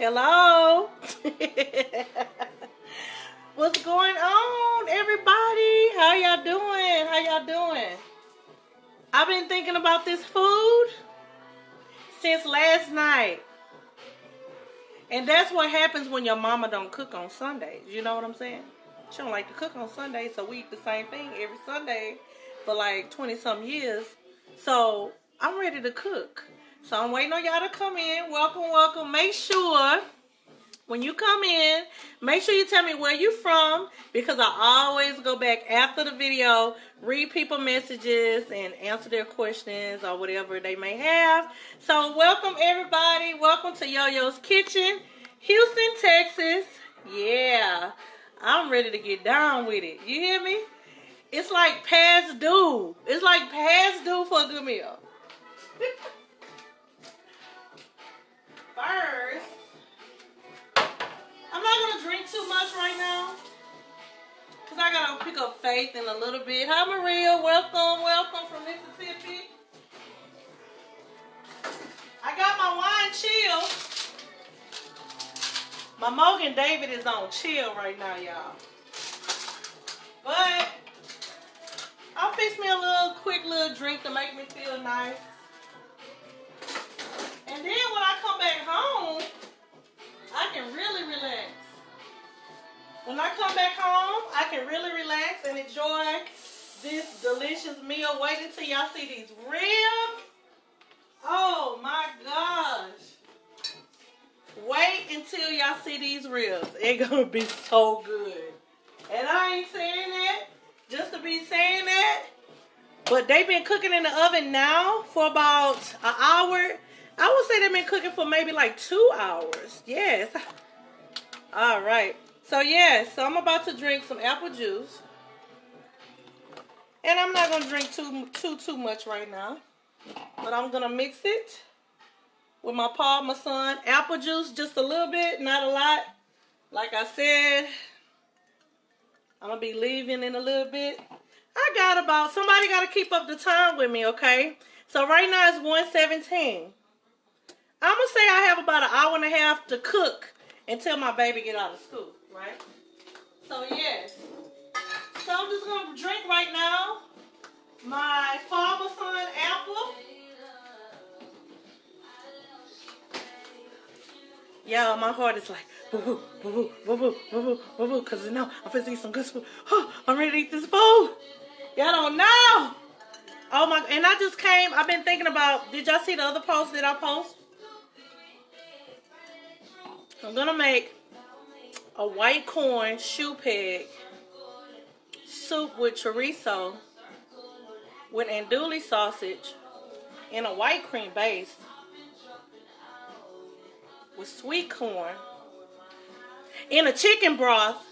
Hello. What's going on, everybody? How y'all doing? How y'all doing? I've been thinking about this food since last night. And that's what happens when your mama don't cook on Sundays. You know what I'm saying? She don't like to cook on Sundays, so we eat the same thing every Sunday for like 20 some years. So I'm ready to cook. So I'm waiting on y'all to come in. Welcome, welcome. Make sure when you come in, make sure you tell me where you from because I always go back after the video, read people messages and answer their questions or whatever they may have. So welcome everybody. Welcome to Yo-Yo's Kitchen, Houston, Texas. Yeah. I'm ready to get down with it. You hear me? It's like past due. It's like past due for a good meal. First, I'm not gonna drink too much right now. Cause I gotta pick up faith in a little bit. Hi Maria, welcome, welcome from Mississippi. I got my wine chill. My Mogen David is on chill right now, y'all. But I'll fix me a little quick little drink to make me feel nice. And then when I come back home, I can really relax. When I come back home, I can really relax and enjoy this delicious meal. Wait until y'all see these ribs. Oh my gosh. Wait until y'all see these ribs. It's gonna be so good. And I ain't saying that just to be saying that. But they've been cooking in the oven now for about an hour. I would say they've been cooking for maybe like two hours. Yes. All right. So yeah, so I'm about to drink some apple juice. And I'm not gonna drink too too too much right now. But I'm gonna mix it with my Parmesan apple juice, just a little bit, not a lot. Like I said, I'm gonna be leaving in a little bit. I got about somebody got to keep up the time with me, okay? So right now it's 117. I'm gonna say I have about an hour and a half to cook until my baby get out of school, right? So yes. So I'm just gonna drink right now my Parmesan apple. Yeah, my heart is like, boo boo, boo boo, boo boo, boo boo, boo boo, because you know, I'm finna eat some good food. Oh, I'm ready to eat this food. Y'all don't know. Oh my, and I just came, I've been thinking about, did y'all see the other post that I post? I'm gonna make a white corn peg soup with chorizo with andouille sausage in a white cream base with sweet corn in a chicken broth.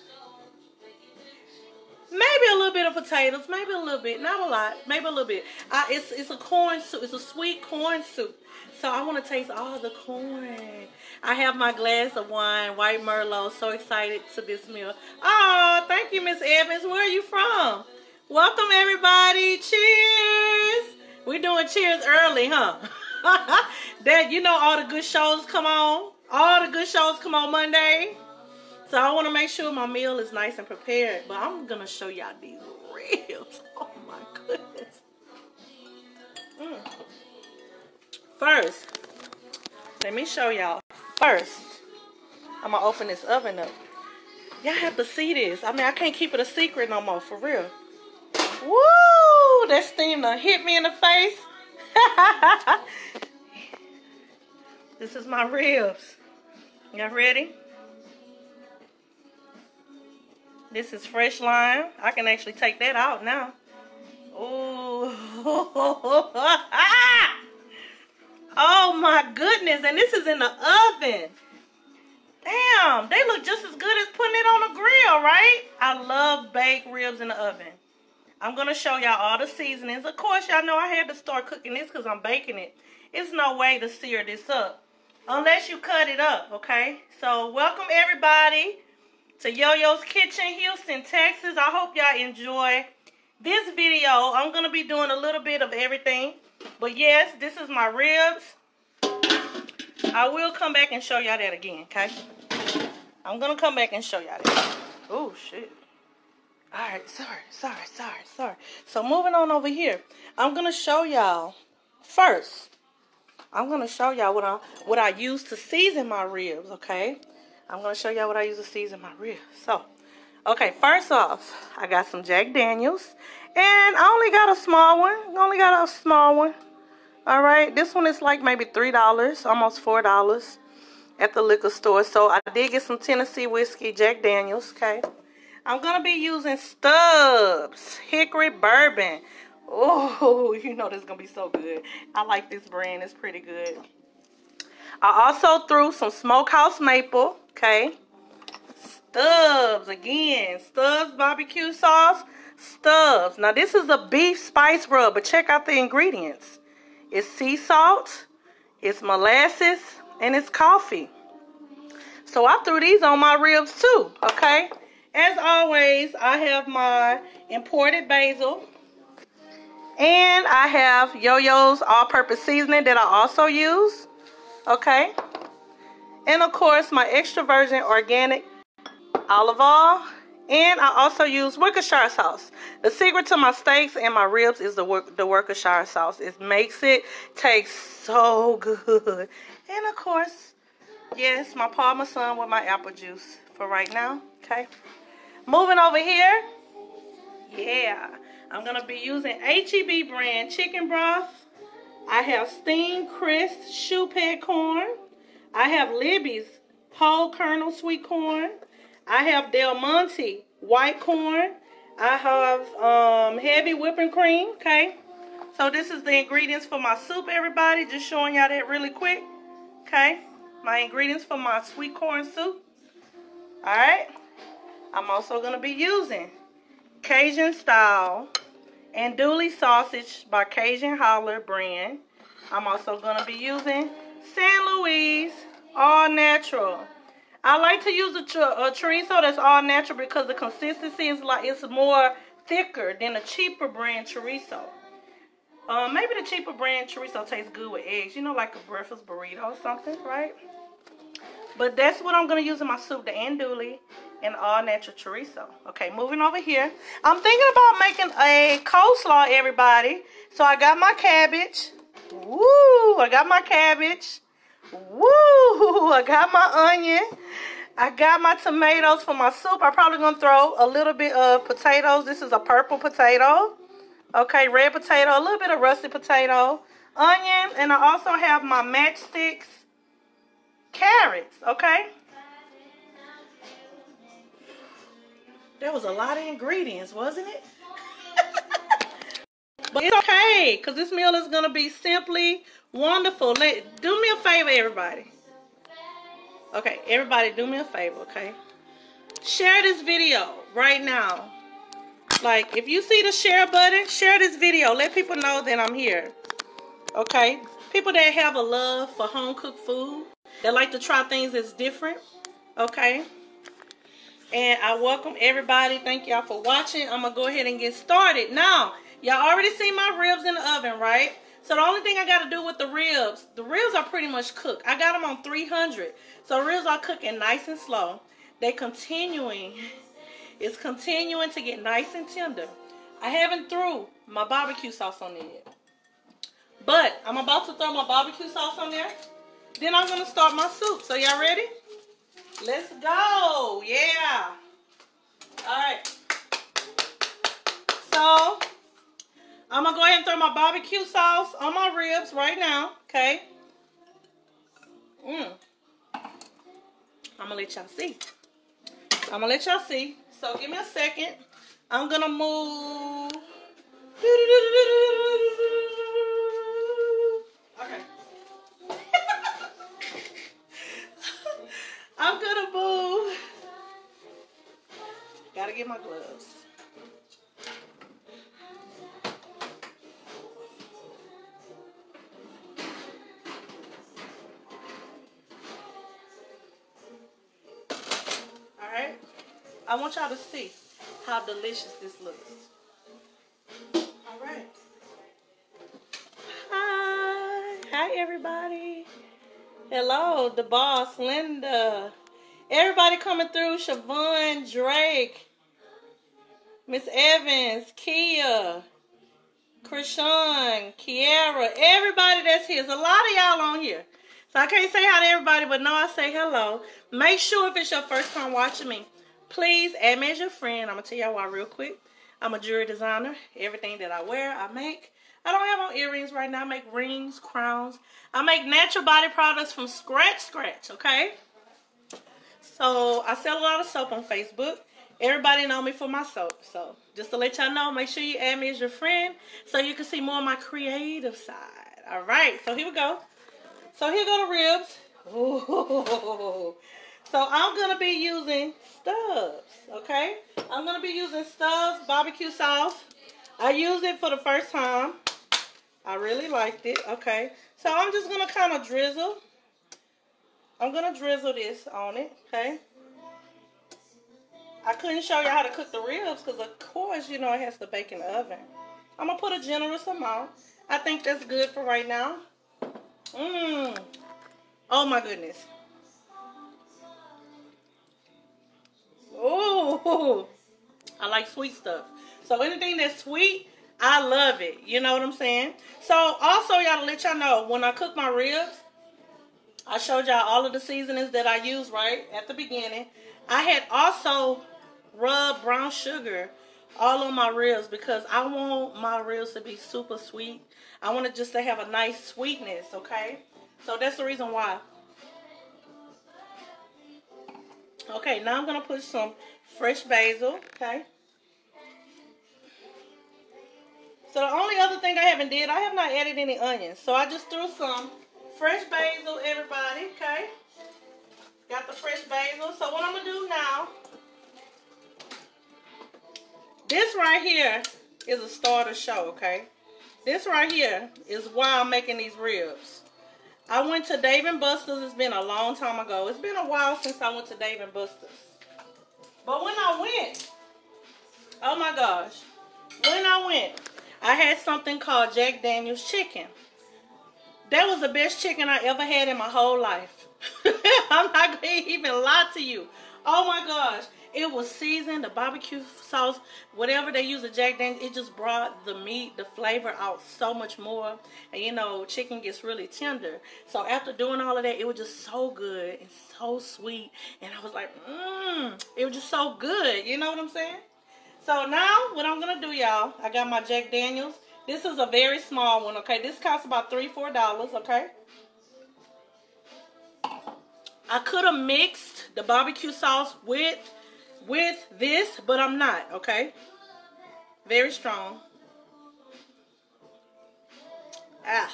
Maybe a little bit of potatoes, maybe a little bit, not a lot, maybe a little bit. Uh, it's it's a corn soup. It's a sweet corn soup. So I want to taste all the corn. I have my glass of wine, white Merlot. So excited to this meal. Oh, thank you, Miss Evans. Where are you from? Welcome, everybody. Cheers. We're doing cheers early, huh? that you know all the good shows come on. All the good shows come on Monday. So I want to make sure my meal is nice and prepared. But I'm going to show y'all these ribs. Oh my goodness. Mm. First, let me show y'all. First, I'm going to open this oven up. Y'all have to see this. I mean, I can't keep it a secret no more, for real. Woo! That steam done hit me in the face. this is my ribs. Y'all ready? This is fresh lime. I can actually take that out now. Oh, oh my goodness. And this is in the oven. Damn, they look just as good as putting it on a grill, right? I love baked ribs in the oven. I'm going to show y'all all the seasonings. Of course, y'all know I had to start cooking this because I'm baking it. It's no way to sear this up unless you cut it up, okay? So, welcome everybody to Yo-Yo's Kitchen, Houston, Texas. I hope y'all enjoy this video. I'm going to be doing a little bit of everything. But yes, this is my ribs. I will come back and show y'all that again, okay? I'm gonna come back and show y'all that. Oh shit. Alright, sorry, sorry, sorry, sorry. So moving on over here. I'm gonna show y'all first. I'm gonna show y'all what I what I use to season my ribs, okay? I'm gonna show y'all what I use to season my ribs. So okay, first off, I got some Jack Daniels. And I only got a small one. I only got a small one. All right, this one is like maybe $3, almost $4 at the liquor store. So I did get some Tennessee whiskey, Jack Daniels, okay? I'm going to be using Stubbs Hickory Bourbon. Oh, you know this is going to be so good. I like this brand. It's pretty good. I also threw some Smokehouse Maple, okay? Stubbs, again. Stubbs barbecue sauce. Stubbs. Now, this is a beef spice rub, but check out the ingredients. It's sea salt, it's molasses, and it's coffee. So I threw these on my ribs too, okay? As always, I have my imported basil. And I have Yo-Yo's all-purpose seasoning that I also use, okay? And of course, my extra virgin organic olive oil and I also use Worcestershire sauce. The secret to my steaks and my ribs is the work the Worcestershire sauce. It makes it taste so good. And of course, yes, my Parmesan with my apple juice for right now. Okay. Moving over here. Yeah. I'm going to be using HEB brand chicken broth. I have steamed crisp Shoepeg corn. I have Libby's whole kernel sweet corn. I have Del Monte white corn. I have um, heavy whipping cream, okay? So this is the ingredients for my soup, everybody. Just showing y'all that really quick, okay? My ingredients for my sweet corn soup. All right? I'm also going to be using Cajun Style Andouille Sausage by Cajun Holler brand. I'm also going to be using San Luis All Natural I like to use a, a chorizo that's all natural because the consistency is like it's more thicker than a cheaper brand chorizo. Um, maybe the cheaper brand chorizo tastes good with eggs. You know, like a breakfast burrito or something, right? But that's what I'm going to use in my soup, the andouille and all natural chorizo. Okay, moving over here. I'm thinking about making a coleslaw, everybody. So I got my cabbage. Woo! I got my cabbage. Woo! I got my onion. I got my tomatoes for my soup. I'm probably going to throw a little bit of potatoes. This is a purple potato. Okay, red potato, a little bit of russet potato, onion, and I also have my matchsticks, carrots, okay? There was a lot of ingredients, wasn't it? but it's okay, because this meal is going to be simply Wonderful. Let, do me a favor, everybody. Okay, everybody do me a favor, okay? Share this video right now. Like, if you see the share button, share this video. Let people know that I'm here. Okay? People that have a love for home-cooked food. That like to try things that's different. Okay? And I welcome everybody. Thank y'all for watching. I'm going to go ahead and get started. Now, y'all already seen my ribs in the oven, right? So the only thing I got to do with the ribs, the ribs are pretty much cooked. I got them on 300. So ribs are cooking nice and slow. They continuing, it's continuing to get nice and tender. I haven't threw my barbecue sauce on there yet. But I'm about to throw my barbecue sauce on there. Then I'm going to start my soup. So y'all ready? Let's go. Yeah. All right. So I'm going to go ahead and throw my barbecue sauce on my ribs right now. Okay. Mmm. I'm going to let y'all see. I'm going to let y'all see. So give me a second. I'm going to move. Okay. I'm going to move. Got to get my gloves. I want y'all to see how delicious this looks. All right. Hi. Hi, everybody. Hello, the boss, Linda. Everybody coming through. Siobhan, Drake, Miss Evans, Kia, Krishan, Kiara, everybody that's here. There's a lot of y'all on here. So I can't say hi to everybody, but no, I say hello. Make sure if it's your first time watching me, please add me as your friend. I'm going to tell y'all why real quick. I'm a jewelry designer. Everything that I wear, I make. I don't have on earrings right now. I make rings, crowns. I make natural body products from scratch, scratch, okay? So I sell a lot of soap on Facebook. Everybody know me for my soap. So just to let y'all know, make sure you add me as your friend so you can see more of my creative side. All right, so here we go. So here go the ribs. Ooh. So I'm going to be using Stubbs, okay? I'm going to be using Stubbs barbecue sauce. I used it for the first time. I really liked it, okay? So I'm just going to kind of drizzle. I'm going to drizzle this on it, okay? I couldn't show you how to cook the ribs because, of course, you know, it has to bake in the oven. I'm going to put a generous amount. I think that's good for right now. Mmm. Oh, my goodness. Oh, I like sweet stuff. So anything that's sweet, I love it. You know what I'm saying? So also, y'all to let y'all know, when I cook my ribs, I showed y'all all of the seasonings that I use right at the beginning. I had also rubbed brown sugar all on my ribs because I want my ribs to be super sweet. I want it just to have a nice sweetness, okay? So that's the reason why. Okay, now I'm going to put some fresh basil, okay? So the only other thing I haven't did, I have not added any onions. So I just threw some fresh basil, everybody, okay? Got the fresh basil. So what I'm going to do now, this right here is a starter show, okay? This right here is why I'm making these ribs. I went to Dave & Buster's. It's been a long time ago. It's been a while since I went to Dave & Buster's. But when I went, oh my gosh. When I went, I had something called Jack Daniels chicken. That was the best chicken I ever had in my whole life. I'm not going to even lie to you. Oh my gosh. It was seasoned, the barbecue sauce, whatever they use a Jack Daniels, it just brought the meat, the flavor out so much more. And you know, chicken gets really tender. So after doing all of that, it was just so good and so sweet. And I was like, mmm, it was just so good. You know what I'm saying? So now, what I'm going to do, y'all, I got my Jack Daniels. This is a very small one, okay? This costs about three, four dollars, okay? I could have mixed the barbecue sauce with with this, but I'm not, okay? Very strong. Ah.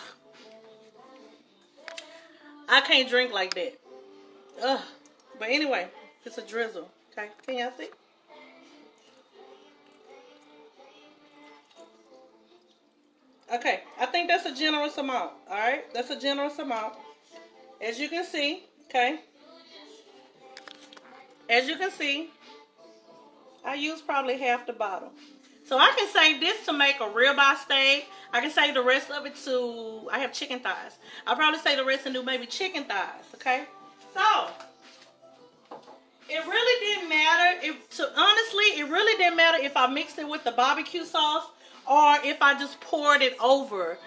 I can't drink like that. Ugh. But anyway, it's a drizzle. Okay, can y'all see? Okay, I think that's a generous amount. All right, that's a generous amount. As you can see, okay. As you can see, I use probably half the bottle. So I can save this to make a ribeye steak. I can save the rest of it to, I have chicken thighs. I'll probably save the rest and do maybe chicken thighs, okay? So, it really didn't matter. If, to, honestly, it really didn't matter if I mixed it with the barbecue sauce or if I just poured it over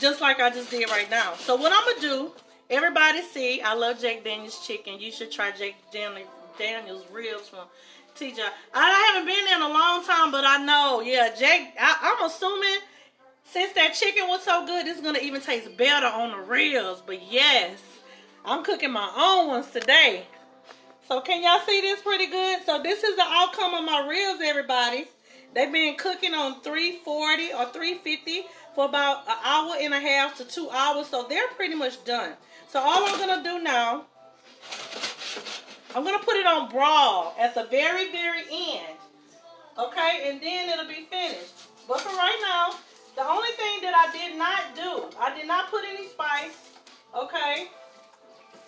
just like I just did right now. So what I'm to do, everybody see, I love Jack Daniels chicken. You should try Jack Daniels ribs from TJ. I haven't been in a long time, but I know, yeah, Jake, I, am assuming since that chicken was so good, it's going to even taste better on the ribs. But yes, I'm cooking my own ones today. So can y'all see this pretty good? So this is the outcome of my ribs, everybody. They've been cooking on 340 or 350 for about an hour and a half to two hours. So they're pretty much done. So all I'm going to do now I'm going to put it on broil at the very, very end. Okay, and then it'll be finished. But for right now, the only thing that I did not do, I did not put any spice. Okay.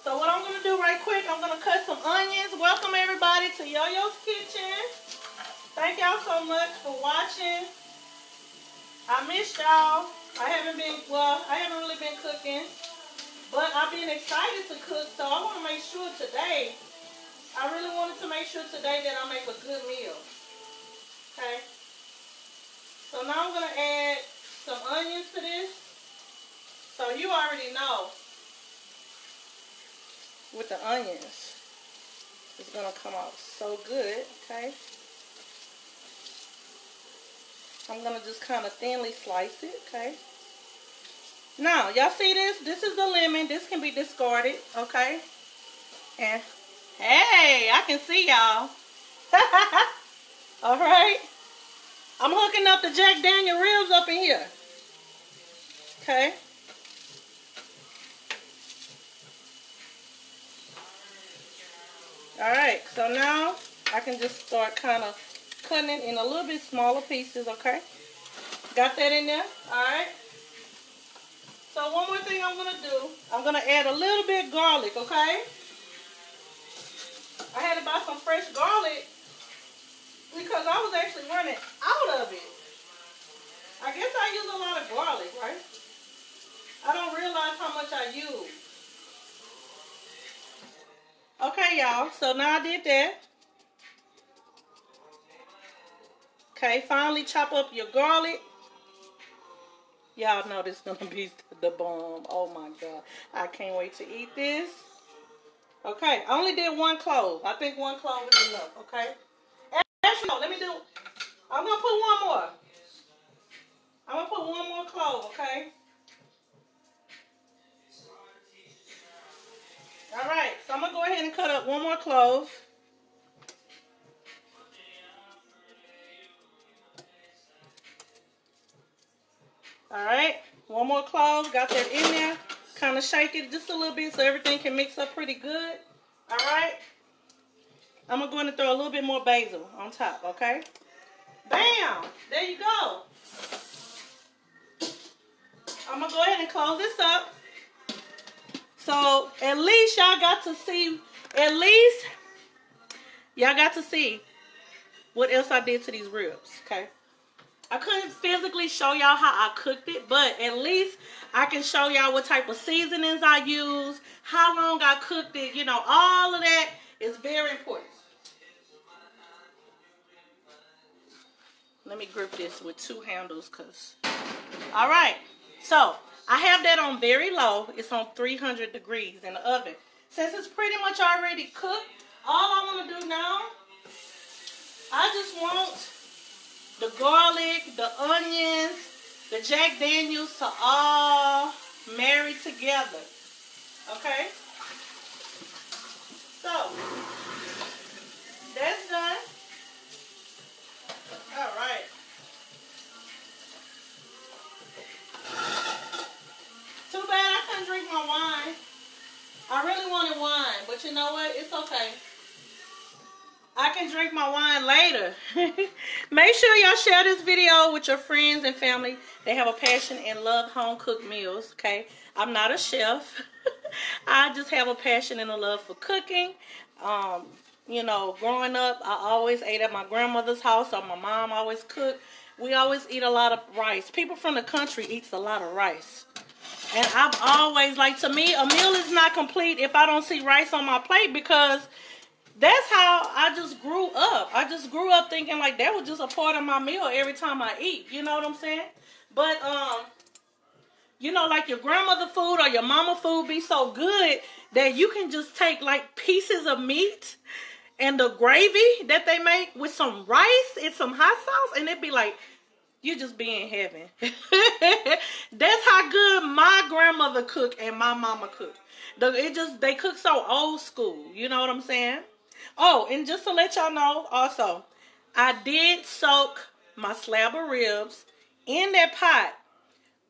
So what I'm going to do right quick, I'm going to cut some onions. Welcome everybody to Yo-Yo's Kitchen. Thank y'all so much for watching. I missed y'all. I haven't been, well, I haven't really been cooking. But I've been excited to cook, so I want to make sure today, I really wanted to make sure today that I make a good meal. Okay? So now I'm going to add some onions to this. So you already know with the onions, it's going to come out so good, okay? I'm going to just kind of thinly slice it, okay? Now, y'all see this? This is the lemon. This can be discarded, okay? And, hey, I can see y'all. All right. I'm hooking up the Jack Daniel ribs up in here. Okay. All right, so now I can just start kind of cutting it in a little bit smaller pieces, okay? Got that in there? All right. So one more thing I'm going to do, I'm going to add a little bit garlic, okay? I had to buy some fresh garlic because I was actually running out of it. I guess I use a lot of garlic, right? I don't realize how much I use. Okay, y'all. So now I did that. Okay, finally chop up your garlic. Y'all know this is going to be the bomb. Oh my God. I can't wait to eat this. Okay, I only did one clove. I think one clove is enough, okay? Actually, no, let me do, I'm going to put one more. I'm going to put one more clove, okay? All right, so I'm going to go ahead and cut up one more clove. All right, one more clove, got that in there. Kind of shake it just a little bit so everything can mix up pretty good. All right. I'm going to go in and throw a little bit more basil on top, okay? Bam! There you go. I'm going to go ahead and close this up. So, at least y'all got to see, at least y'all got to see what else I did to these ribs, okay? I couldn't physically show y'all how I cooked it, but at least I can show y'all what type of seasonings I use, how long I cooked it, you know, all of that is very important. Let me grip this with two handles because, all right. So, I have that on very low. It's on 300 degrees in the oven. Since it's pretty much already cooked, all I want to do now, I just want the garlic, the onions, the Jack Daniels to all marry together. Okay? So, that's done. All right. Too bad I couldn't drink my wine. I really wanted wine, but you know what? It's okay. I can drink my wine later. Make sure y'all share this video with your friends and family. They have a passion and love home cooked meals, okay? I'm not a chef. I just have a passion and a love for cooking. Um, you know, growing up, I always ate at my grandmother's house or my mom always cooked. We always eat a lot of rice. People from the country eats a lot of rice. And I've always, like to me, a meal is not complete if I don't see rice on my plate because that's how I just grew up. I just grew up thinking like that was just a part of my meal every time I eat. You know what I'm saying? But um, you know, like your grandmother food or your mama food be so good that you can just take like pieces of meat and the gravy that they make with some rice and some hot sauce, and it'd be like you just be in heaven. That's how good my grandmother cooked and my mama cooked. The, it just they cook so old school. You know what I'm saying? Oh, and just to let y'all know also, I did soak my slab of ribs in that pot.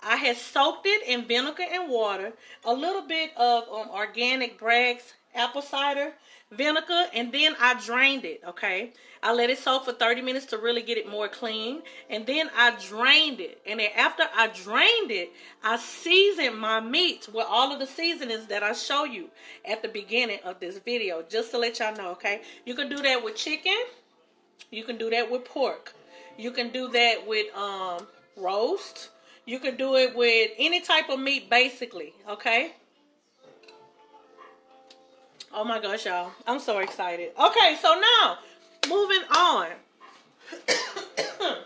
I had soaked it in vinegar and water, a little bit of um, organic Bragg's apple cider vinegar, and then I drained it, okay? I let it soak for 30 minutes to really get it more clean, and then I drained it. And then after I drained it, I seasoned my meat with all of the seasonings that I show you at the beginning of this video, just to let y'all know, okay? You can do that with chicken. You can do that with pork. You can do that with um, roast. You can do it with any type of meat, basically, okay? Oh my gosh, y'all. I'm so excited. Okay, so now, moving on.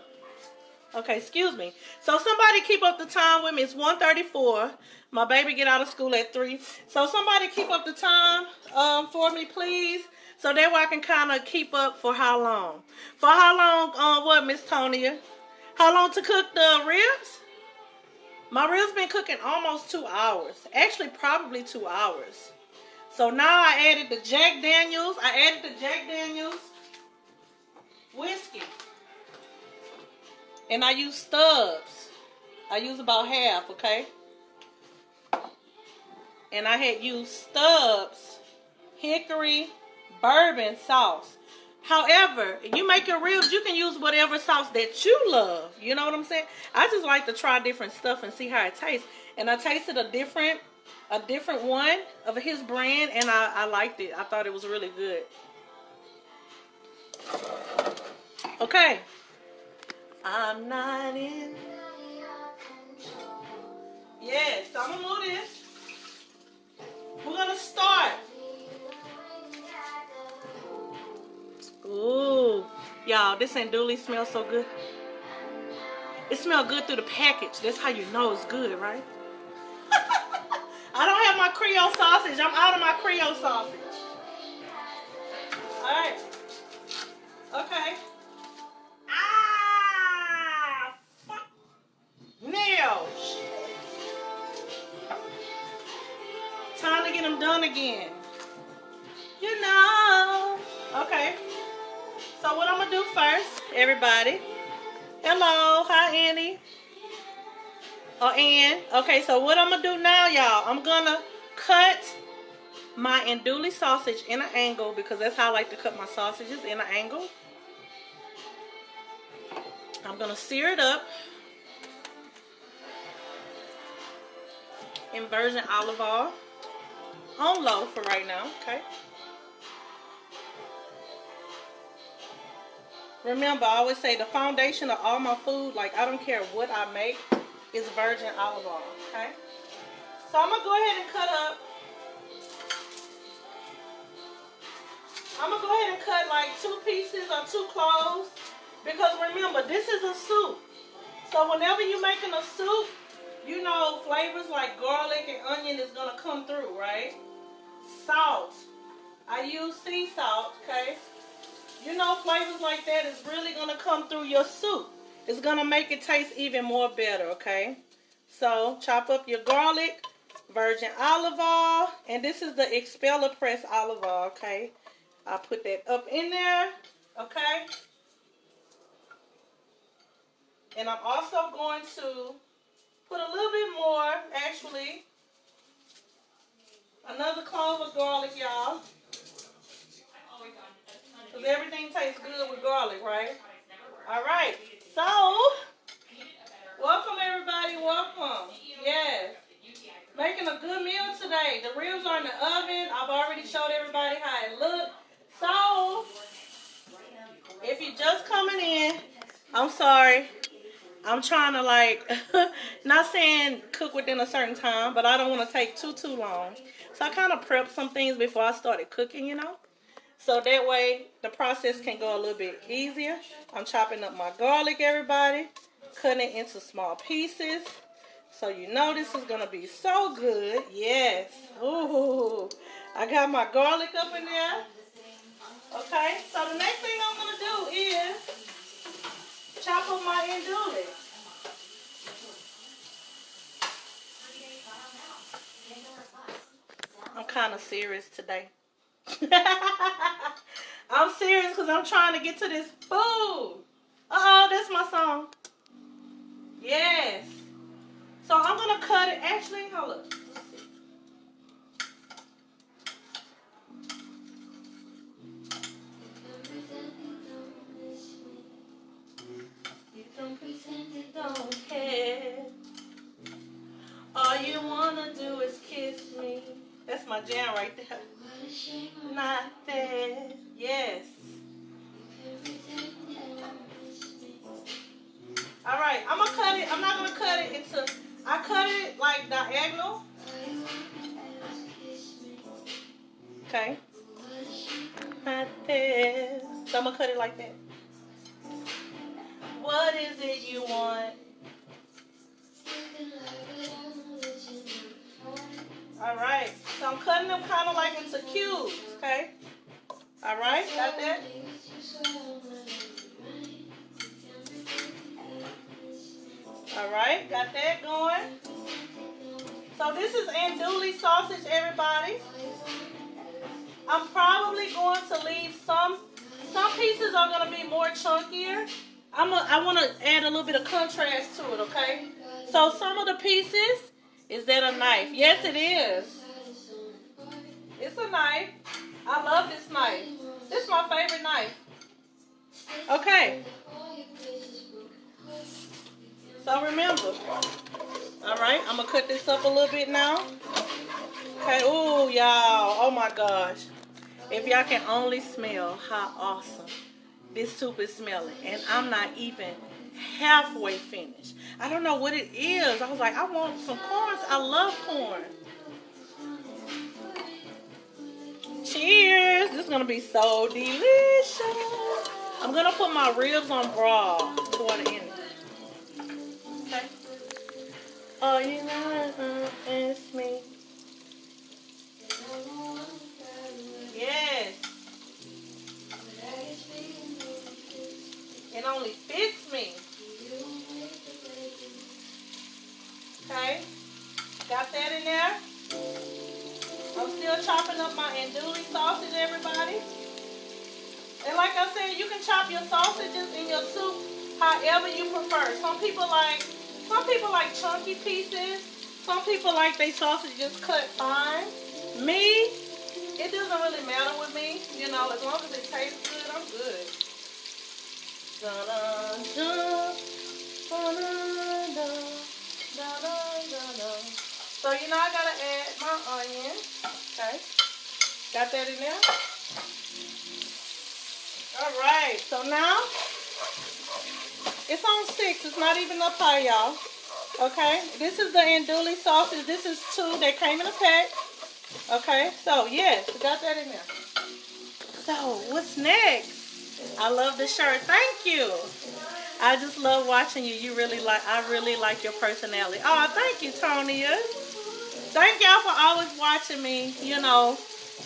okay, excuse me. So somebody keep up the time with me. It's 134. My baby get out of school at 3. So somebody keep up the time um, for me, please. So that way I can kind of keep up for how long. For how long, uh, what, Miss Tonia? How long to cook the ribs? My ribs been cooking almost two hours. Actually, probably two hours. So now I added the Jack Daniels. I added the Jack Daniels whiskey. And I use Stubbs. I use about half, okay? And I had used Stubbs, hickory, bourbon sauce. However, you make your ribs, you can use whatever sauce that you love. You know what I'm saying? I just like to try different stuff and see how it tastes. And I tasted a different a different one of his brand, and I, I liked it. I thought it was really good. Okay. I'm not in. Yes, I'm gonna move this. We're gonna start. Ooh, y'all, this ain't andouille smells so good. It smells good through the package. That's how you know it's good, right? My Creole sausage. I'm out of my Creole sausage. All right. Okay. Oh, and okay, so what I'm gonna do now, y'all, I'm gonna cut my andouille sausage in an angle because that's how I like to cut my sausages in an angle. I'm gonna sear it up in virgin olive oil on low for right now, okay? Remember, I always say the foundation of all my food, like I don't care what I make, is virgin olive oil, okay? So I'm going to go ahead and cut up. I'm going to go ahead and cut like two pieces or two cloves. Because remember, this is a soup. So whenever you're making a soup, you know flavors like garlic and onion is going to come through, right? Salt. I use sea salt, okay? You know flavors like that is really going to come through your soup. It's going to make it taste even more better, okay? So, chop up your garlic, virgin olive oil, and this is the Expeller Press olive oil, okay? I'll put that up in there, okay? And I'm also going to put a little bit more, actually, another clove of garlic, y'all. Because everything tastes good with garlic, right? All right. So, welcome everybody, welcome. Yes. Making a good meal today. The ribs are in the oven. I've already showed everybody how it looks. So, if you're just coming in, I'm sorry. I'm trying to like, not saying cook within a certain time, but I don't want to take too, too long. So I kind of prepped some things before I started cooking, you know. So that way the process can go a little bit easier. I'm chopping up my garlic, everybody. Cutting it into small pieces. So you know this is going to be so good. Yes. Ooh. I got my garlic up in there. Okay. So the next thing I'm going to do is chop up my andouille. I'm kind of serious today. I'm serious because I'm trying to get to this food. Uh-oh, that's my song. Yes. So I'm going to cut it. Actually, hold up. don't care. All you wanna do is kiss me. That's my jam right there. Not there. Yes. All right, I'm gonna cut it. I'm not gonna cut it into. I cut it like diagonal. Okay? This. So I'm gonna cut it like that. What is it you want? Alright. So I'm cutting them kind of like into cubes, okay? Alright, got that? Alright, got that going. So this is andouille sausage, everybody. I'm probably going to leave some, some pieces are going to be more chunkier. I'm a, I want to add a little bit of contrast to it, okay? So some of the pieces, is that a knife? Yes, it is. It's a knife. I love this knife. This is my favorite knife. Okay. So remember. All right, I'm to cut this up a little bit now. Okay, oh, y'all. Oh, my gosh. If y'all can only smell how awesome this soup is smelling. And I'm not even halfway finished. I don't know what it is. I was like, I want some corns. I love corn. Cheers. This is going to be so delicious. I'm going to put my ribs on bra. toward the end. Okay. Oh, you know, mm, it's me. Yes. And only 50. Your sausages in your soup however you prefer. Some people like some people like chunky pieces. Some people like their sausages cut fine. Me, it doesn't really matter with me. You know, as long as it tastes good, I'm good. So, you know, I got to add my onion. Okay. Got that in there? Right. So now, it's on six. It's not even up high, y'all. Okay. This is the andouille sausage. This is two. They came in a pack. Okay, so yes, got that in there. So what's next? I love the shirt. Thank you. I just love watching you. You really like. I really like your personality. Oh, thank you, Tonya. Thank y'all for always watching me. You know,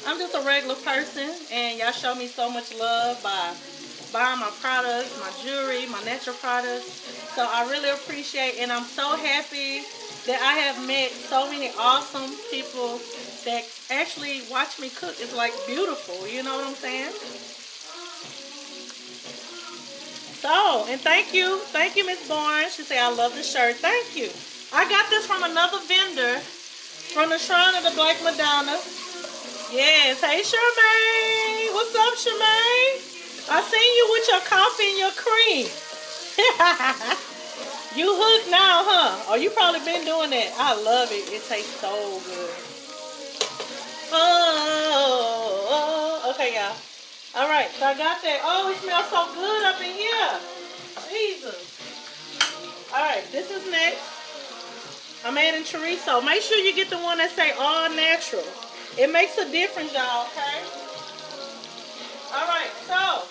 I'm just a regular person, and y'all show me so much love by buying my products, my jewelry, my natural products. So I really appreciate, and I'm so happy that I have met so many awesome people that actually watch me cook It's like beautiful. You know what I'm saying? So, and thank you. Thank you, Miss Bourne. She said, I love the shirt. Thank you. I got this from another vendor from the Shrine of the Black Madonna. Yes. Hey, Charmaine. What's up, Charmaine? I seen you with your coffee and your cream. you hooked now, huh? Oh, you probably been doing that. I love it. It tastes so good. Oh, oh, okay, y'all. All right, so I got that. Oh, it smells so good up in here. Jesus. All right, this is next. I'm adding chorizo. Make sure you get the one that say all natural. It makes a difference, y'all, okay? All right, so.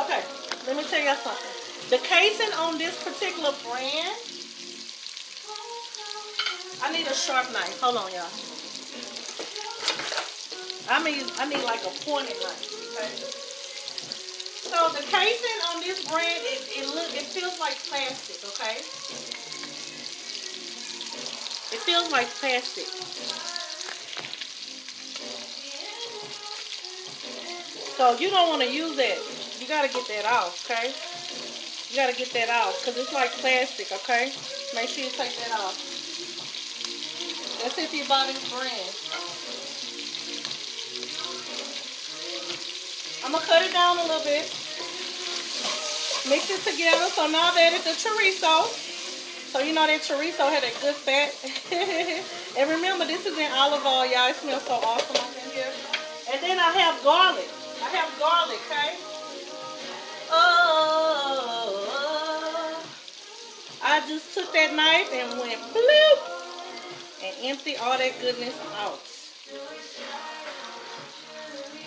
Okay, let me tell y'all something. The casing on this particular brand, I need a sharp knife. Hold on, y'all. I mean, I need like a pointed knife. Okay? So the casing on this brand, it, it look, it feels like plastic. Okay. It feels like plastic. So you don't want to use that. You got to get that off, okay? You got to get that off because it's like plastic, okay? Make sure you take that off. That's if you buy this brand. I'm going to cut it down a little bit. Mix it together. So now that it's the chorizo. So you know that chorizo had a good fat. and remember, this is in olive oil, y'all. It smells so awesome up in here. And then I have garlic. I have garlic, okay? Oh, I just took that knife and went bloop and empty all that goodness out.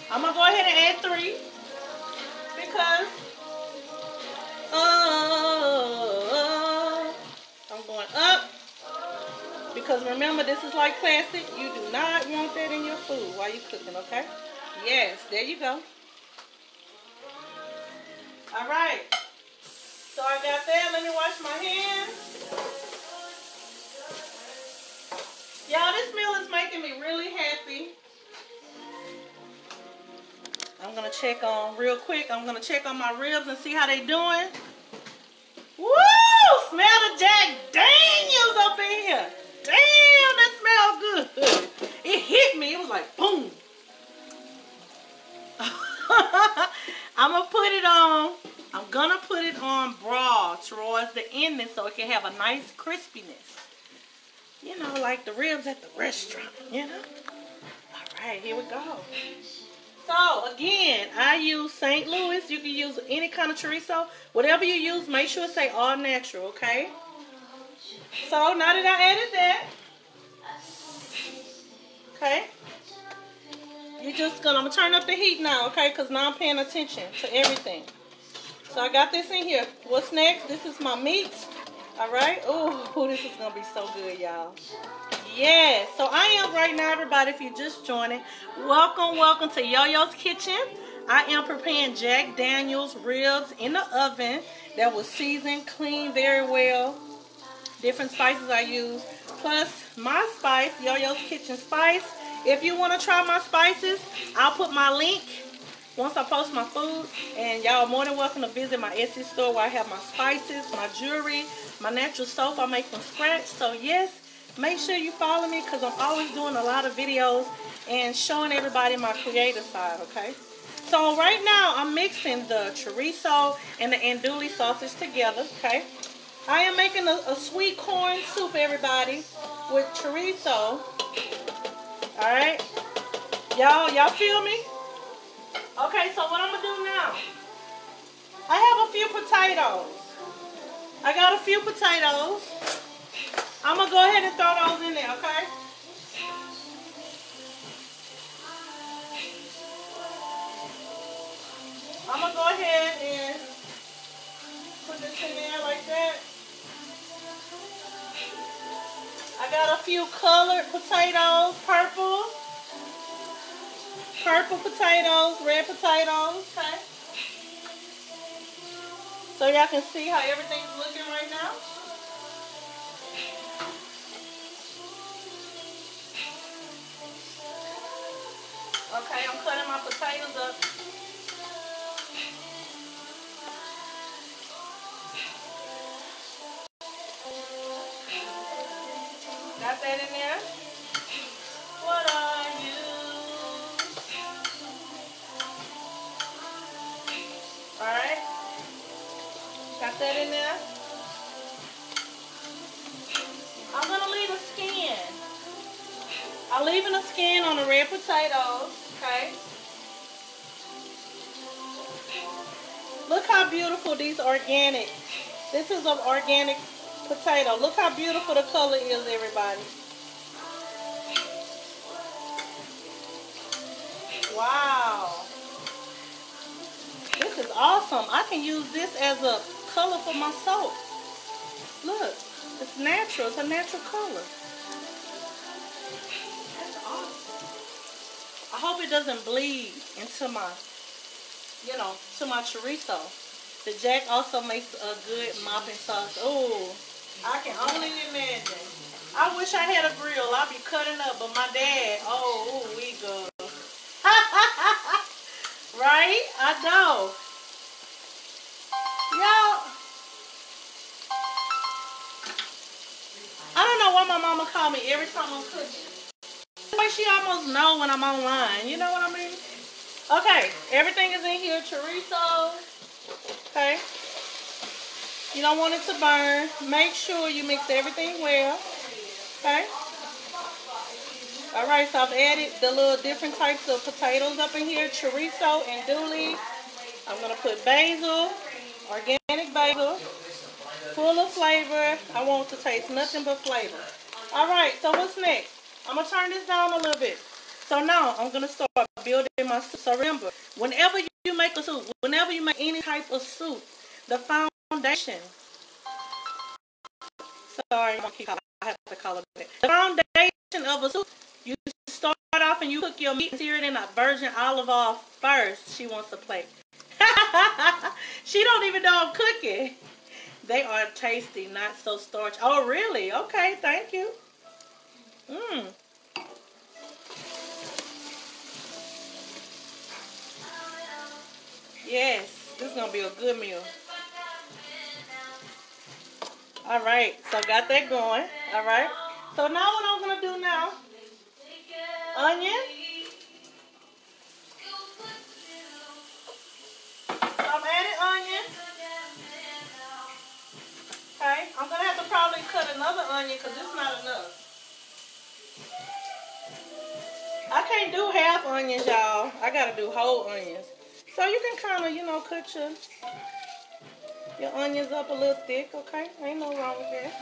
I'm gonna go ahead and add three because uh, I'm going up because remember this is like plastic. You do not want that in your food while you're cooking, okay? Yes, there you go. All right. So I got that. Let me wash my hands. Y'all, this meal is making me really happy. I'm gonna check on real quick. I'm gonna check on my ribs and see how they doing. Woo! Smell the Jack Daniels up in here. Damn, that smells good. It hit me. It was like boom. I'm gonna put it on. I'm gonna put it on broad towards the ending so it can have a nice crispiness. You know, like the ribs at the restaurant, you know? All right, here we go. So, again, I use St. Louis. You can use any kind of chorizo. Whatever you use, make sure it say all natural, okay? So, now that I added that, okay? You're just gonna, I'm gonna turn up the heat now, okay? Because now I'm paying attention to everything. So I got this in here. What's next? This is my meat. All right. Oh, this is gonna be so good, y'all. Yeah. So I am right now, everybody. If you're just joining, welcome, welcome to Yo-Yo's Kitchen. I am preparing Jack Daniels ribs in the oven that was seasoned, cleaned very well. Different spices I use, plus my spice, Yo-Yo's Kitchen Spice. If you want to try my spices, I'll put my link once I post my food. And y'all more than welcome to visit my Etsy store where I have my spices, my jewelry, my natural soap I make from scratch. So yes, make sure you follow me because I'm always doing a lot of videos and showing everybody my creative side, okay? So right now, I'm mixing the chorizo and the andouille sausage together, okay? I am making a, a sweet corn soup, everybody, with chorizo all right? Y'all, y'all feel me? Okay, so what I'm going to do now, I have a few potatoes. I got a few potatoes. I'm going to go ahead and throw those in there, okay? I'm going to go ahead and put this in there like that. I got a few colored potatoes, purple. Purple potatoes, red potatoes, okay? So y'all can see how everything's looking right now. Okay, I'm cutting my potatoes up. That in there? What are you? Alright. Got that in there? I'm going to leave a skin. I'm leaving a skin on the red potatoes. Okay. Look how beautiful these organic. This is an organic potato. Look how beautiful the color is, everybody. Wow. This is awesome. I can use this as a color for my soap. Look, it's natural. It's a natural color. That's awesome. I hope it doesn't bleed into my, you know, to my chorizo. The Jack also makes a good mopping sauce. Oh, I can only imagine. I wish I had a grill. I'd be cutting up, but my dad, oh, ooh, we go. right? I know. Y'all, I don't know why my mama call me every time I'm cooking. Like she almost know when I'm online. You know what I mean? Okay, everything is in here. Chorizo. Okay. You don't want it to burn. Make sure you mix everything well. Okay. All right, so I've added the little different types of potatoes up in here. Chorizo andouille. I'm going to put basil, organic basil, full of flavor. I want to taste nothing but flavor. All right, so what's next? I'm going to turn this down a little bit. So now I'm gonna start building my soup. So remember, whenever you make a soup, whenever you make any type of soup, the foundation. Sorry, I'm. I have to call it. The foundation of a soup. You start off and you cook your meat, sear it in a virgin olive oil first. She wants to play. she don't even know I'm cooking. They are tasty, not so starchy. Oh, really? Okay, thank you. Mmm. Yes, this is going to be a good meal. All right, so got that going. All right. So now what I'm going to do now, onion. So I'm adding onion. Okay, I'm going to have to probably cut another onion because it's not enough. I can't do half onions, y'all. I got to do whole onions. So you can kind of, you know, cut your, your onions up a little thick, okay? Ain't no wrong with that.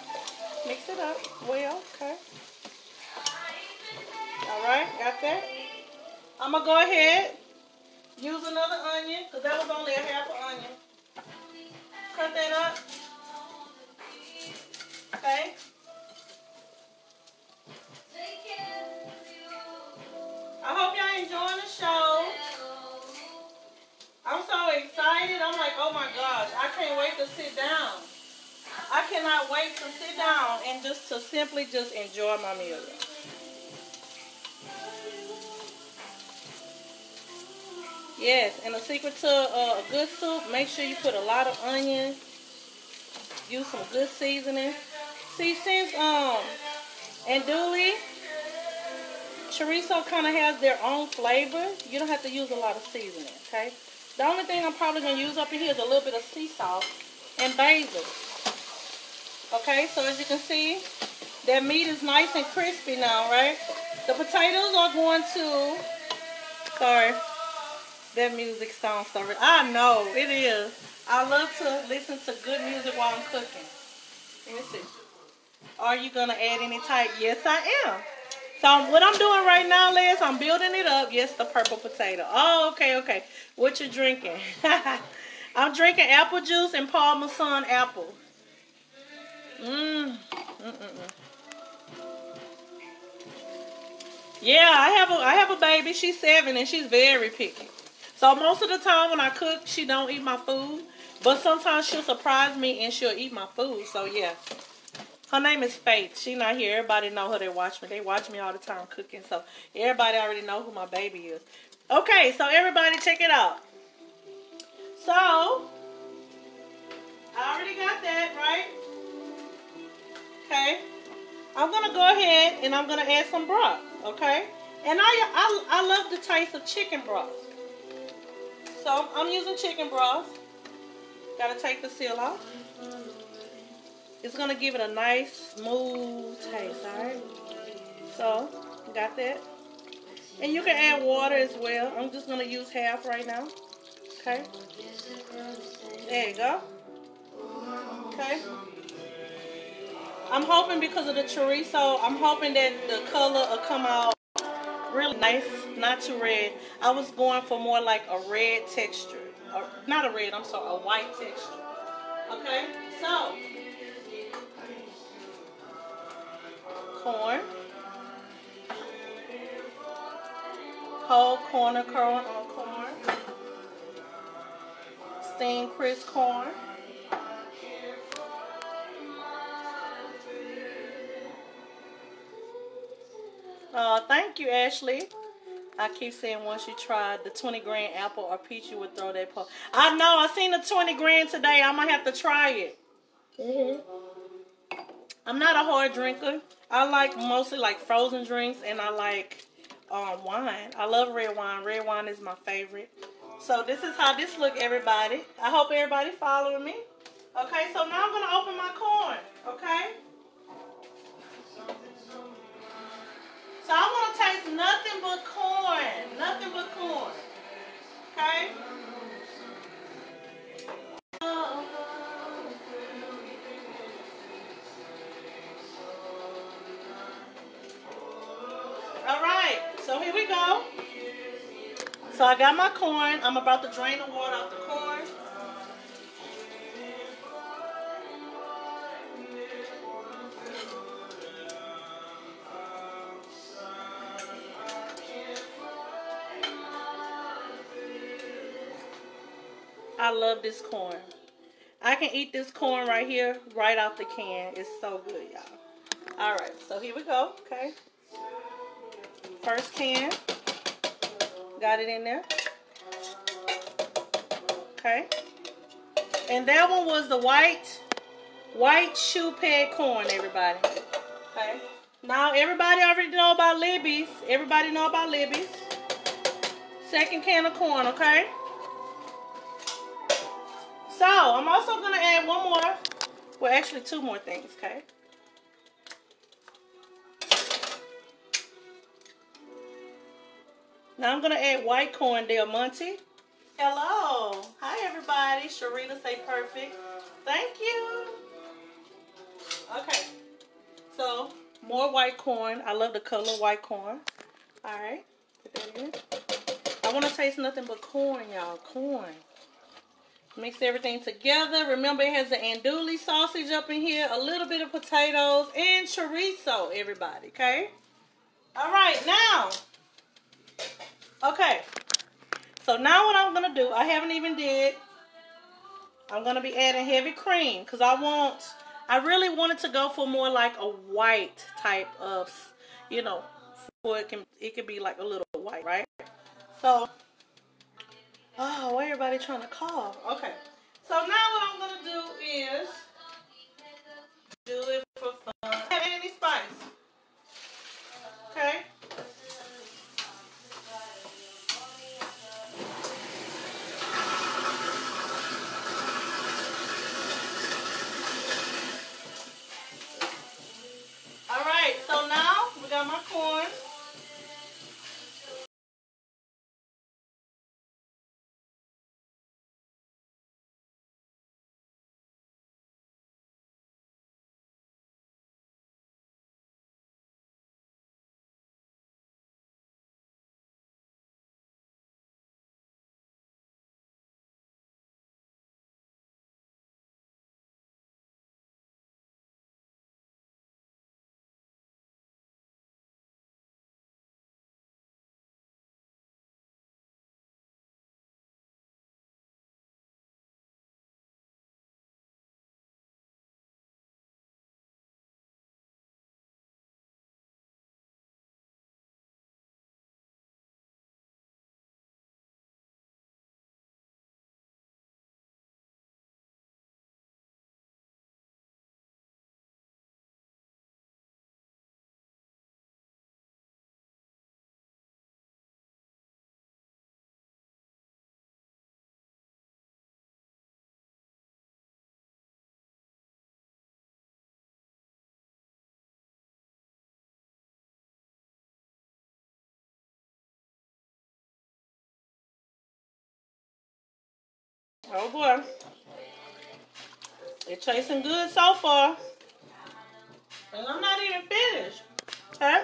Mix it up well, okay? All right, got that? I'm going to go ahead, use another onion, because that was only a half an onion. Cut that up. Okay? I hope y'all enjoying the show. I'm so excited. I'm like, oh my gosh, I can't wait to sit down. I cannot wait to sit down and just to simply just enjoy my meal. Yes, and the secret to uh, a good soup, make sure you put a lot of onion. Use some good seasoning. See, since um, andouille, chorizo kind of has their own flavor, you don't have to use a lot of seasoning, okay? The only thing I'm probably going to use up in here is a little bit of sea salt and basil. Okay, so as you can see, that meat is nice and crispy now, right? The potatoes are going to, sorry, that music sounds so I know, it is. I love to listen to good music while I'm cooking. Let me see. Are you going to add any type? Yes, I am. So what I'm doing right now, Liz, I'm building it up. Yes, the purple potato. Oh, okay, okay. What you drinking? I'm drinking apple juice and Paul Masson apple. Mmm. Mm -mm -mm. Yeah, I have a I have a baby. She's seven and she's very picky. So most of the time when I cook, she don't eat my food. But sometimes she'll surprise me and she'll eat my food. So yeah. Her name is Faith. She not here. Everybody know her. They watch me. They watch me all the time cooking. So everybody already know who my baby is. Okay, so everybody check it out. So I already got that, right? Okay. I'm gonna go ahead and I'm gonna add some broth. Okay. And I I, I love the taste of chicken broth. So I'm using chicken broth. Gotta take the seal off. It's going to give it a nice, smooth taste, alright? So, got that. And you can add water as well. I'm just going to use half right now. Okay? There you go. Okay? I'm hoping because of the chorizo, I'm hoping that the color will come out really nice, not too red. I was going for more like a red texture. Or, not a red, I'm sorry, a white texture. Okay? So, corn. Whole corner corn on corn. Steamed crisp corn. Uh, thank you, Ashley. I keep saying once you tried the 20 grand apple or peach, you would throw that po. I know. I seen the 20 grand today. I might have to try it. Mm -hmm. I'm not a hard drinker. I like mostly like frozen drinks and I like um, wine. I love red wine. Red wine is my favorite. So this is how this look, everybody. I hope everybody following me. Okay, so now I'm to open my corn. Okay? So I want to taste nothing but corn. Nothing but corn. So I got my corn. I'm about to drain the water out the corn. I love this corn. I can eat this corn right here, right out the can. It's so good, y'all. All right, so here we go, okay? First can. Got it in there. Okay. And that one was the white, white Shoepeg corn, everybody. Okay. Now, everybody already know about Libby's. Everybody know about Libby's. Second can of corn, okay? So, I'm also going to add one more. Well, actually two more things, okay? Now I'm going to add white corn Del Monte. Hello. Hi, everybody. Sharita say perfect. Thank you. Okay. So, more white corn. I love the color white corn. All right. Put that in. I want to taste nothing but corn, y'all. Corn. Mix everything together. Remember, it has the andouille sausage up in here, a little bit of potatoes, and chorizo, everybody, okay? All right, now. Okay. So now what I'm going to do, I haven't even did, I'm going to be adding heavy cream because I want, I really wanted to go for more like a white type of, you know, for it can, it can be like a little white, right? So Oh, why everybody trying to call? Okay. So now what I'm going to do is do it for fun. Have any spice. Okay. We Oh boy. It's tasting good so far. And I'm not even finished. Okay?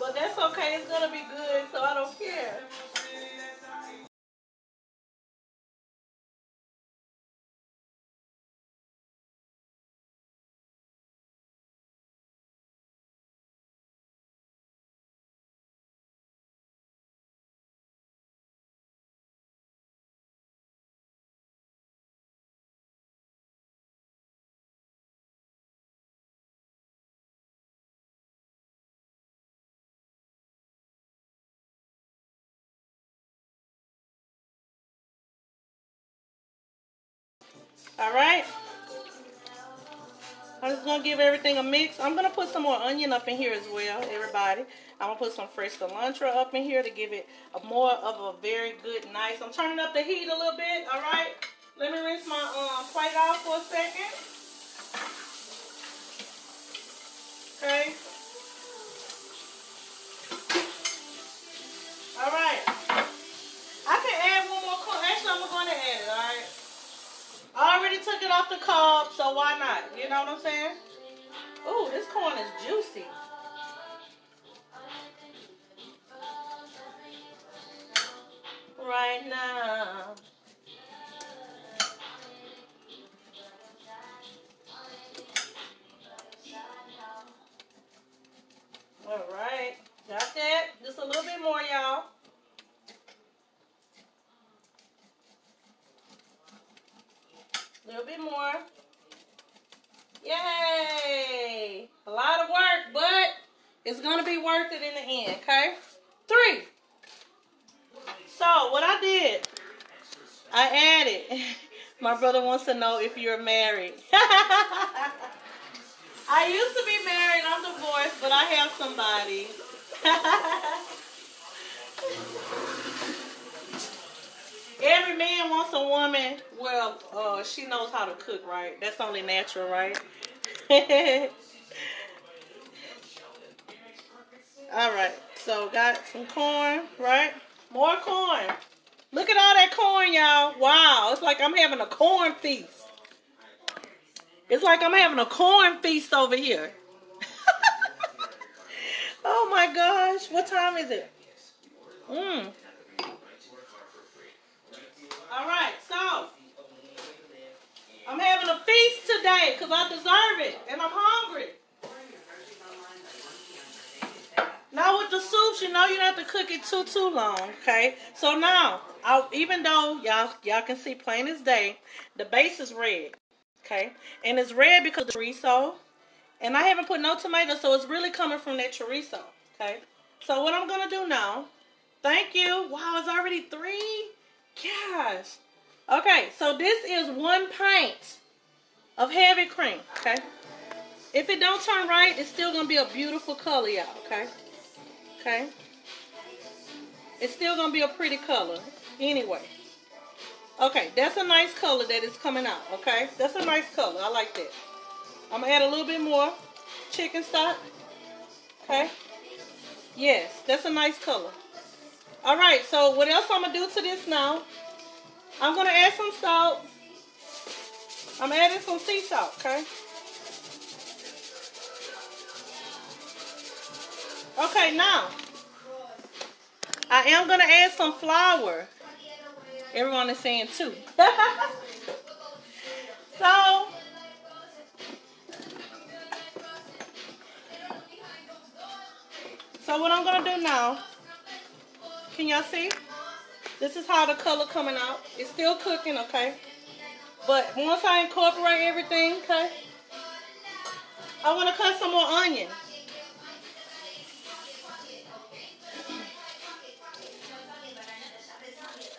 But that's okay. It's gonna be good, so I don't care. All right. I'm just gonna give everything a mix. I'm gonna put some more onion up in here as well, everybody. I'm gonna put some fresh cilantro up in here to give it a more of a very good, nice. I'm turning up the heat a little bit, all right? Let me rinse my um, plate off for a second. Okay. All right. I can add one more corn. Actually, I'm going to add it, all right? I already took it off the cob, so why not? You know what I'm saying? Ooh, this corn is juicy. all right. So got some corn, right? More corn. Look at all that corn, y'all. Wow, it's like I'm having a corn feast. It's like I'm having a corn feast over here. oh my gosh. What time is it? Mmm. All right, so I'm having a feast today because I deserve it and I'm hungry. Now with the soups, you know you don't have to cook it too too long, okay? So now, I, even though y'all y'all can see plain as day, the base is red, okay? And it's red because the chorizo, and I haven't put no tomato, so it's really coming from that chorizo, okay? So what I'm gonna do now? Thank you. Wow, it's already three. Gosh. Okay, so this is one pint of heavy cream, okay? If it don't turn right, it's still going to be a beautiful color, y'all, okay? Okay? It's still going to be a pretty color anyway. Okay, that's a nice color that is coming out, okay? That's a nice color. I like that. I'm going to add a little bit more chicken stock, okay? Yes, that's a nice color. All right, so what else I'm going to do to this now? I'm going to add some salt. I'm adding some sea salt, okay? Okay, now, I am going to add some flour. Everyone is saying two. so, so what I'm going to do now, can y'all see? This is how the color coming out. It's still cooking, okay? But once I incorporate everything, okay, I want to cut some more onion.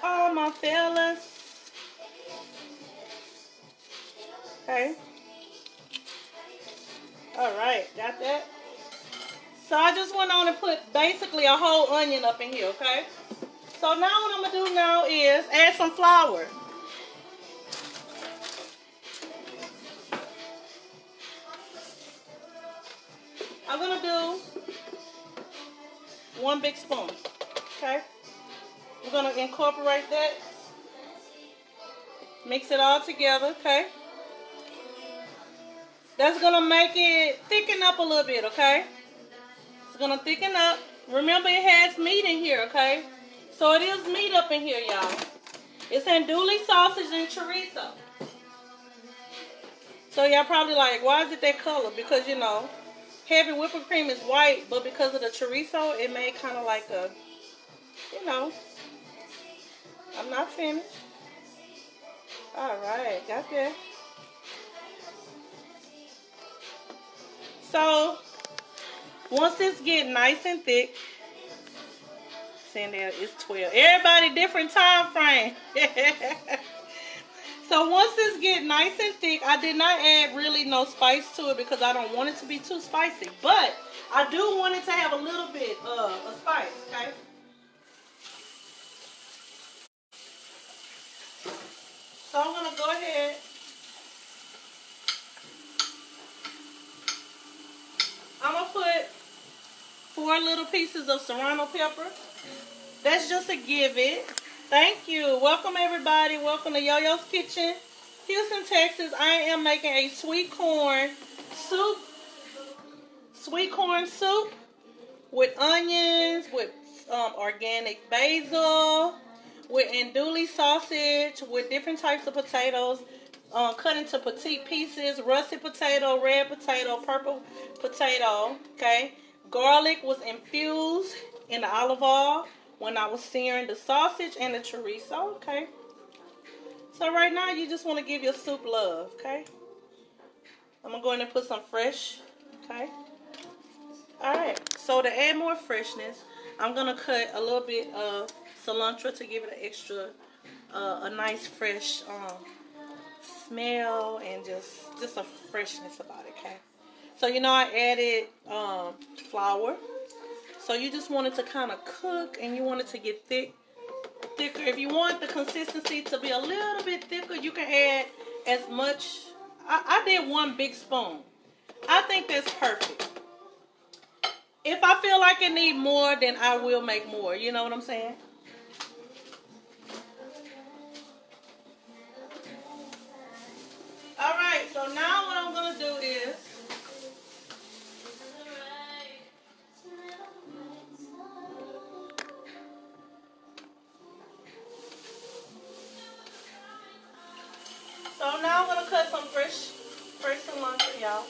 Oh, my fellas. Okay. All right, got that. So I just went on and put basically a whole onion up in here, okay? So now what I'm going to do now is add some flour. I'm going to do one big spoon. Okay? We're going to incorporate that. Mix it all together, okay? That's going to make it thicken up a little bit, okay? It's going to thicken up. Remember, it has meat in here, okay? So it is meat up in here, y'all. It's andouille sausage and chorizo. So y'all probably like, why is it that color? Because, you know, heavy whipping cream is white, but because of the chorizo, it made kind of like a, you know, I'm not finished. All right, got that. So, once this get nice and thick, it's 12. Everybody different time frame. So once this get nice and thick, I did not add really no spice to it because I don't want it to be too spicy. But I do want it to have a little bit of spice, okay? So I'm going to go ahead I'm going to put four little pieces of serrano pepper. That's just a give it. Thank you. Welcome, everybody. Welcome to Yo-Yo's Kitchen, Houston, Texas. I am making a sweet corn soup. Sweet corn soup with onions, with um, organic basil, with andouille sausage, with different types of potatoes, um, cut into petite pieces, russet potato, red potato, purple potato, okay? Garlic was infused in the olive oil when I was searing the sausage and the chorizo, okay? So right now, you just want to give your soup love, okay? I'm going to go in and put some fresh, okay? All right, so to add more freshness, I'm going to cut a little bit of cilantro to give it an extra, uh, a nice fresh um, smell and just, just a freshness about it, okay? So, you know, I added um, flour. So you just want it to kind of cook and you want it to get thick, thicker. If you want the consistency to be a little bit thicker, you can add as much. I, I did one big spoon. I think that's perfect. If I feel like it need more, then I will make more. You know what I'm saying? All right, so now what I'm going to do is So now I'm going to cut some fresh, fresh cilantro, y'all.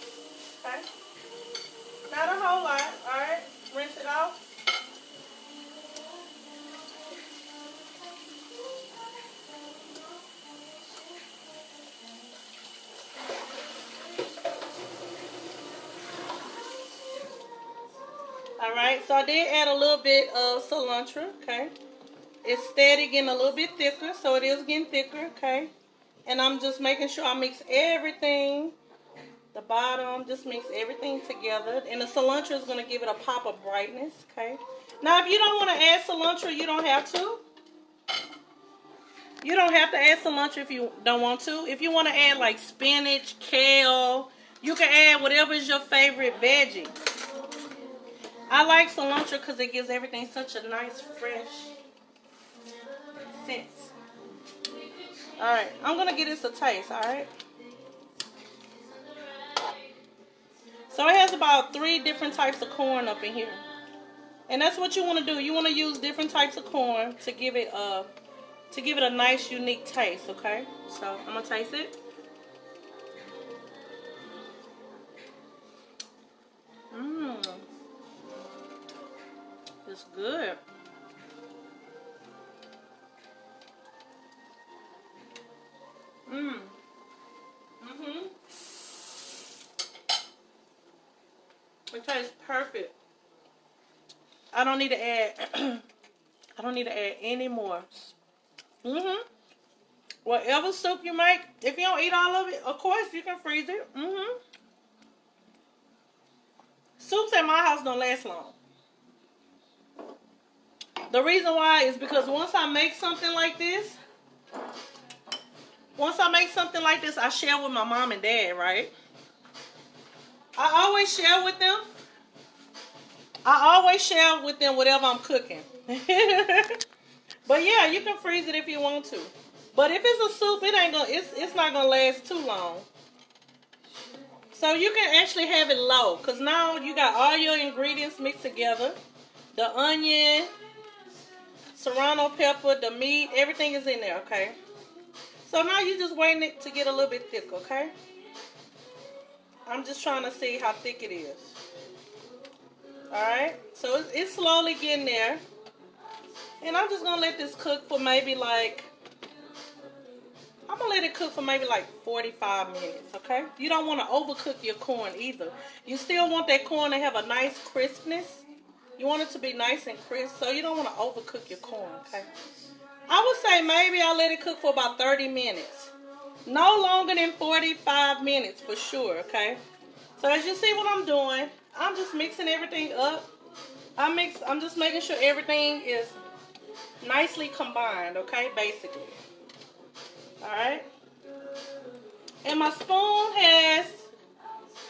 Okay? Not a whole lot, alright? Rinse it off. Alright, so I did add a little bit of cilantro, okay? It's steady getting a little bit thicker, so it is getting thicker, okay? And I'm just making sure I mix everything. The bottom, just mix everything together. And the cilantro is going to give it a pop of brightness, okay? Now, if you don't want to add cilantro, you don't have to. You don't have to add cilantro if you don't want to. If you want to add like spinach, kale, you can add whatever is your favorite veggie. I like cilantro because it gives everything such a nice, fresh scent. Alright, I'm going to give this a taste, alright? So it has about three different types of corn up in here. And that's what you want to do. You want to use different types of corn to give it a to give it a nice unique taste, okay? So I'm gonna taste it. Mmm. It's good. Tastes perfect. I don't need to add I don't need to add any more. Mm-hmm. Whatever soup you make, if you don't eat all of it, of course you can freeze it. Mm-hmm. Soups at my house don't last long. The reason why is because once I make something like this, once I make something like this, I share with my mom and dad, right? I always share with them. I always share with them whatever I'm cooking. but yeah, you can freeze it if you want to. But if it's a soup, it ain't gonna it's it's not gonna last too long. So you can actually have it low. Cause now you got all your ingredients mixed together. The onion, serrano pepper, the meat, everything is in there, okay? So now you're just waiting it to get a little bit thick, okay? I'm just trying to see how thick it is. Alright, so it's, slowly getting there. And I'm just to let this cook for maybe like, I'm to let it cook for maybe like 45 minutes, okay? You don't want to overcook your corn either. You still want that corn to have a nice crispness. You want it to be nice and crisp, so you don't want to overcook your corn, okay? I would say maybe I'll let it cook for about 30 minutes. No longer than 45 minutes for sure, okay? So as you see what I'm doing, I'm just mixing everything up. I mix, I'm just making sure everything is nicely combined, okay, basically. All right. And my spoon has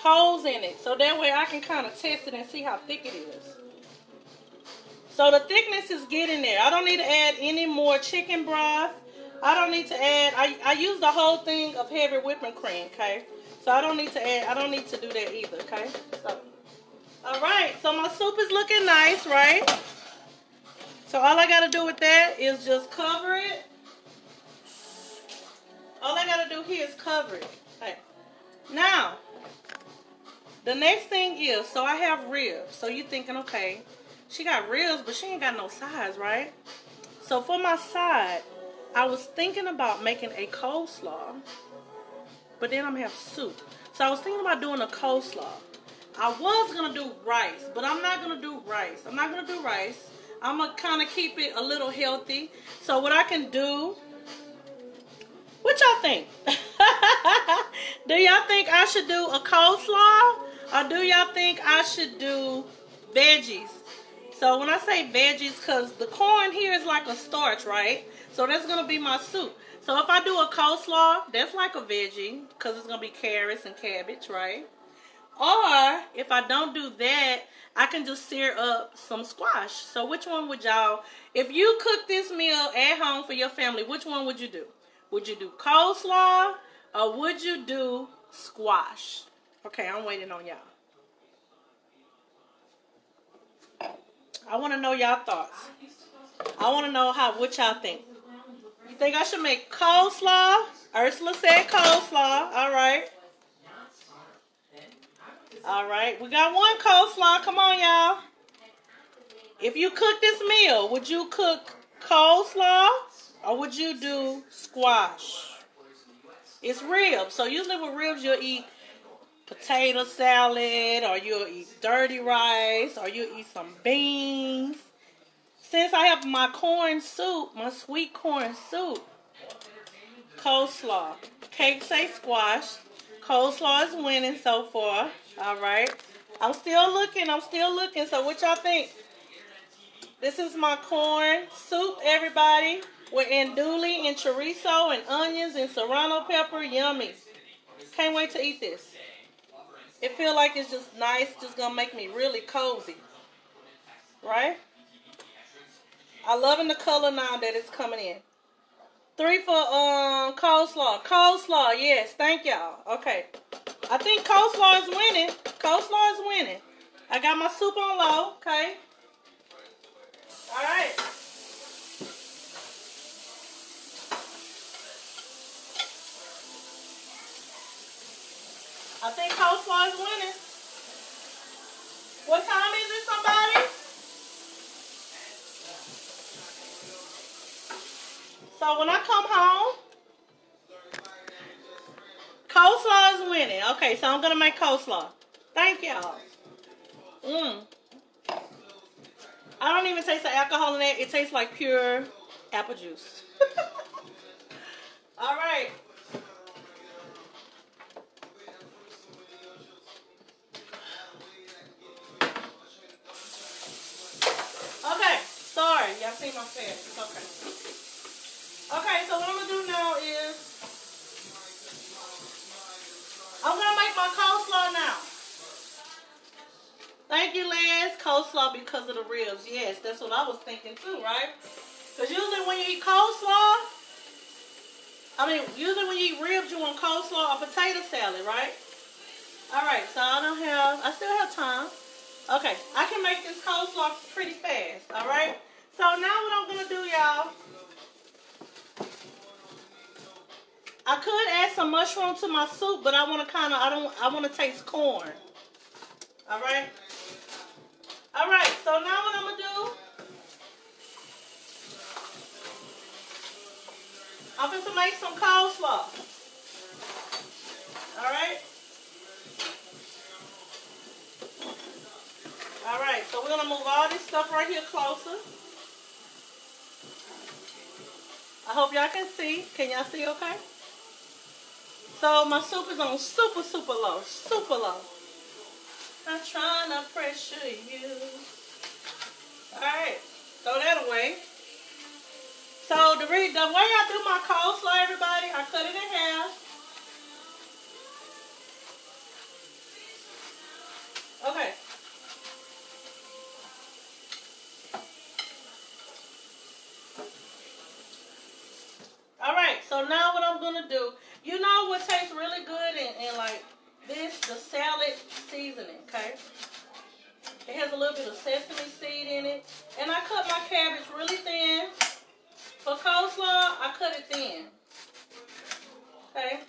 holes in it, so that way I can kind of test it and see how thick it is. So the thickness is getting there. I don't need to add any more chicken broth. I don't need to add, I, I use the whole thing of heavy whipping cream, okay? So I don't need to add, I don't need to do that either, okay? So, all right, so my soup is looking nice, right? So all I got to do with that is just cover it. All I got to do here is cover it. Okay. Now, the next thing is, so I have ribs. So you're thinking, okay, she got ribs, but she ain't got no sides, right? So for my side, I was thinking about making a coleslaw, but then I'm gonna have soup. So I was thinking about doing a coleslaw. I was gonna do rice, but I'm not gonna do rice. I'm not gonna do rice. I'm gonna kind of keep it a little healthy. So what I can do, what y'all think? do y'all think I should do a coleslaw? Or do y'all think I should do veggies? So when I say veggies, because the corn here is like a starch, right? So that's going to be my soup. So if I do a coleslaw, that's like a veggie because it's going to be carrots and cabbage, right? Or if I don't do that, I can just sear up some squash. So which one would y'all, if you cook this meal at home for your family, which one would you do? Would you do coleslaw or would you do squash? Okay, I'm waiting on y'all. I want to know y'all thoughts. I want to know how what y'all think. You think I should make coleslaw? Ursula said coleslaw. All right. All right. We got one coleslaw. Come on, y'all. If you cook this meal, would you cook coleslaw or would you do squash? It's ribs. So usually with ribs, you'll eat potato salad or you'll eat dirty rice or you'll eat some beans. Since I have my corn soup, my sweet corn soup, coleslaw. Cake say squash. Coleslaw is winning so far. All right. I'm still looking. I'm still looking. So what y'all think? This is my corn soup, everybody. With andouille and chorizo and onions and serrano pepper. Yummy. Can't wait to eat this. It feel like it's just nice, just gonna make me really cozy. Right? I loving the color now that it's coming in. Three for um coleslaw. Coleslaw, yes, thank y'all. Okay. I think coleslaw is winning. Coleslaw is winning. I got my soup on low, okay? Alright. I think coleslaw is winning. What time is it, somebody? So when I come home, coleslaw is winning. Okay, so I'm going to make coleslaw. Thank y'all. Mmm. I don't even taste the alcohol in it. It tastes like pure apple juice. I was thinking too, right? Because usually when you eat coleslaw, I mean, usually when you eat ribs, you want coleslaw or potato salad, right? All right, so I don't have, I still have time. Okay, I can make this coleslaw pretty fast, all right? So now what I'm going to do, y'all, I could add some mushroom to my soup, but I want to kind of, I don't, I want to taste corn. All right? All right, so now what I'm going to do, I'm going to make some coleslaw. All right? All right, so we're going to move all this stuff right here closer. I hope y'all can see. Can y'all see okay? So my soup is on super, super low. Super low. I'm trying to pressure you. Alright. Throw that away. So the, re the way I do my coleslaw, everybody, I cut it in half. Okay. All right, so now what I'm gonna do, you know what tastes really good and like this, the salad seasoning, okay? It has a little bit of sesame seed in it. And I cut my cabbage really thin. For coleslaw, I cut it thin. Okay?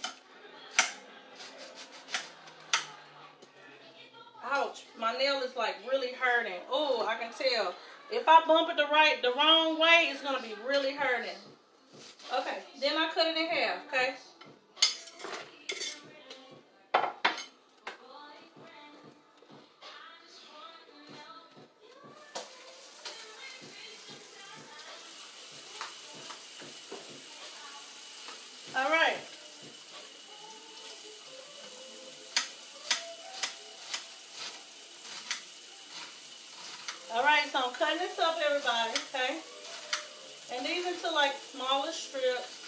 Ouch, my nail is like really hurting. Oh, I can tell. If I bump it the right, the wrong way, it's gonna be really hurting. Okay, then I cut it in half, okay? Cutting this up, everybody, okay? And these into like smaller strips.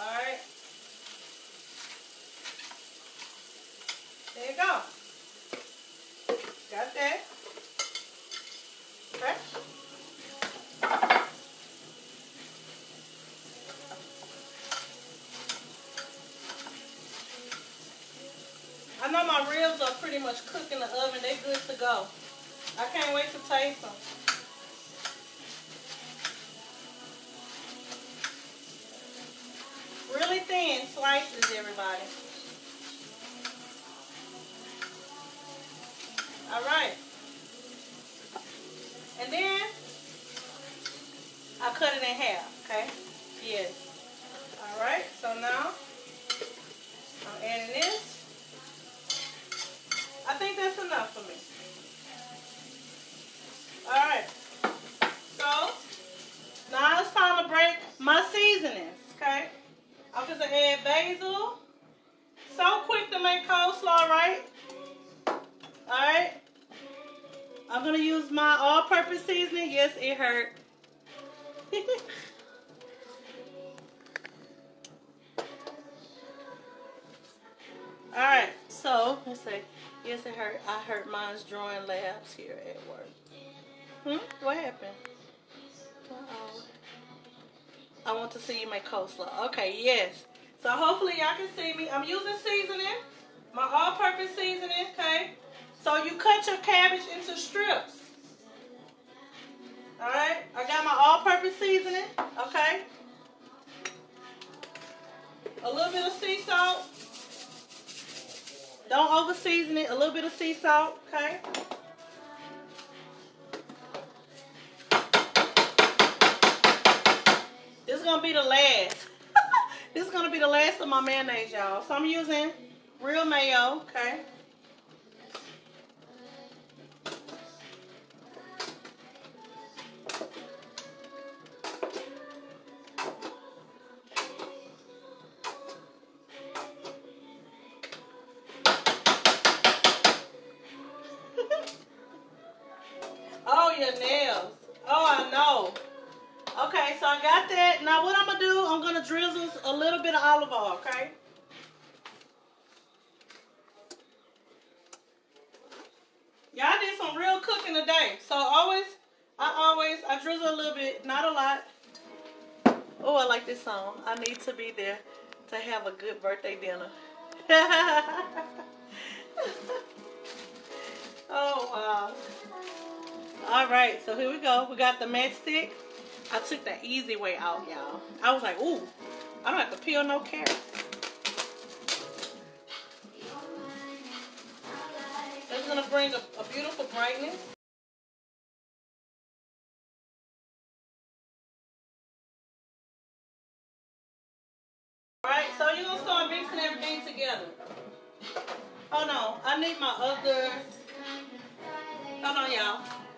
All right. There you go. Got that. Okay. I know my ribs are pretty much cooked in the oven. They're good to go. I can't wait to taste them. Really thin slices, everybody. All right. And then I cut it in half, okay? Yes. All right, so now I'm adding this. I think that's enough for me. My seasonings, okay? I'm just gonna add basil. So quick to make coleslaw, right? All right. I'm gonna use my all-purpose seasoning. Yes, it hurt. All right. So let's see. Yes, it hurt. I hurt mine's drawing labs here at work. Hmm? What happened? I want to see you make coleslaw. Okay, yes. So hopefully y'all can see me. I'm using seasoning. My all-purpose seasoning, okay? So you cut your cabbage into strips. Alright? I got my all-purpose seasoning, okay? A little bit of sea salt. Don't over season it. A little bit of sea salt, okay? Gonna be the last. this is gonna be the last of my mayonnaise, y'all. So I'm using real mayo, okay? Okay, so I got that. Now what I'm gonna do, I'm gonna drizzle a little bit of olive oil, okay? Y'all did some real cooking today. So always, I always, I drizzle a little bit, not a lot. Oh, I like this song. I need to be there to have a good birthday dinner. oh, wow. All right, so here we go. We got the matchstick. I took the easy way out, y'all. I was like, ooh, I don't have to peel no carrots. It's gonna bring a, a beautiful brightness. All right, so you're gonna start mixing everything together. Oh no, I need my other. Hold on, y'all.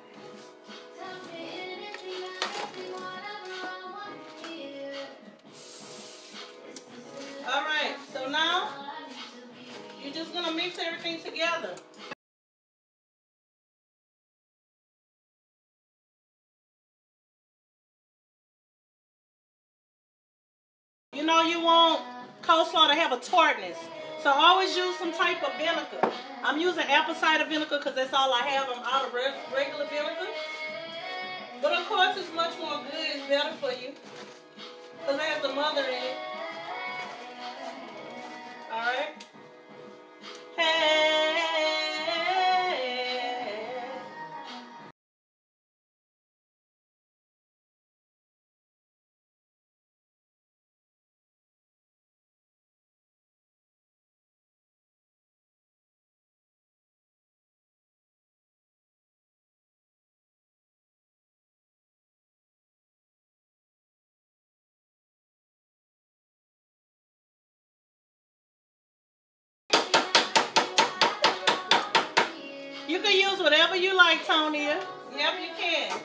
Just gonna mix everything together. You know you want coleslaw to have a tartness. So always use some type of vinegar. I'm using apple cider vinegar because that's all I have. I'm out of regular vinegar. But of course it's much more good. It's better for you. Because it has the mother in it. Alright? Hey. You can use whatever you like, Tonya. Yep, you can.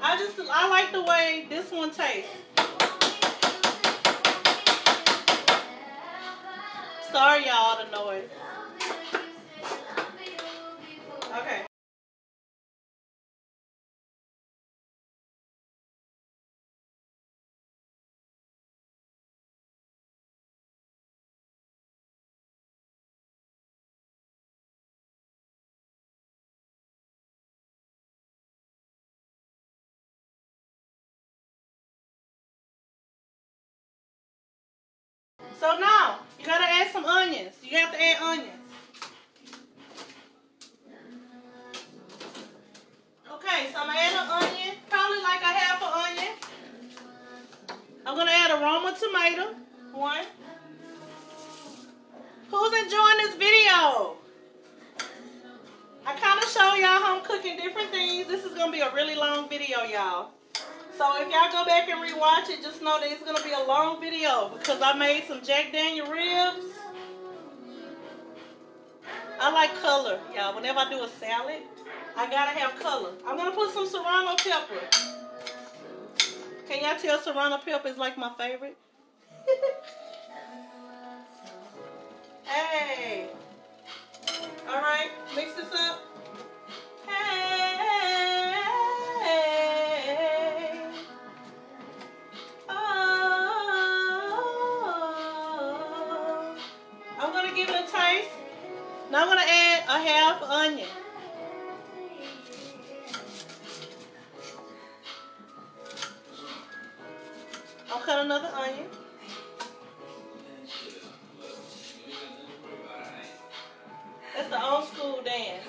I just I like the way this one tastes. Sorry y'all the noise. So now you gotta add some onions. You have to add onions. Okay, so I'm gonna add an onion, probably like a half an onion. I'm gonna add a Roma tomato. One. Who's enjoying this video? I kind of show y'all how I'm cooking different things. This is gonna be a really long video, y'all. So if y'all go back and rewatch it, just know that it's gonna be a long video because I made some Jack Daniel ribs. I like color, y'all. Whenever I do a salad, I gotta have color. I'm gonna put some serrano pepper. Can y'all tell serrano pepper is like my favorite? hey. All right, mix this up. Now I'm gonna add a half onion. I'll cut another onion. That's the old school dance.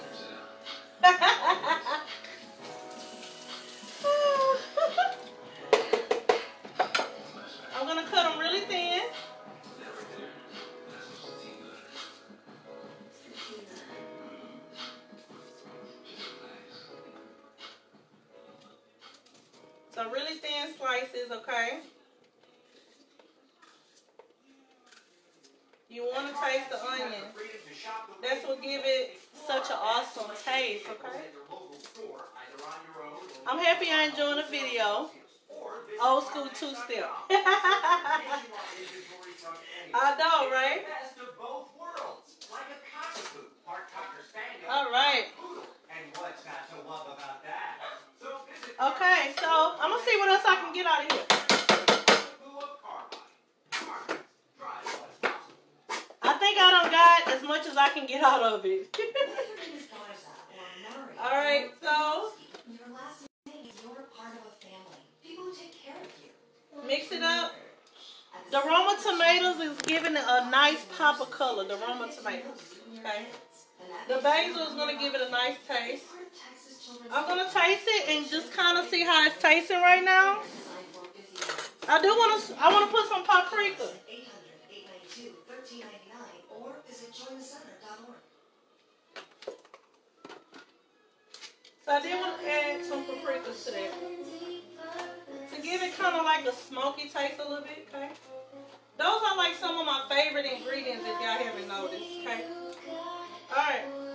okay? You want to taste the onion. That's what give it such an awesome taste, okay? I'm happy I enjoying the video. Old school two-step. I know, right? All right. Okay, so I'm gonna see what else I can get out of here. I think I don't got as much as I can get out of it. All right, so mix it up. The Roma tomatoes is giving it a nice pop of color. The Roma tomatoes. Okay. The basil is gonna give it a nice taste. I'm gonna taste it and just kind of see how it's tasting right now. I do want to. I want to put some paprika. 800-892-1399 or. So I did want to add some paprika to that to give it kind of like a smoky taste a little bit. Okay. Those are like some of my favorite ingredients if y'all haven't noticed. Okay. All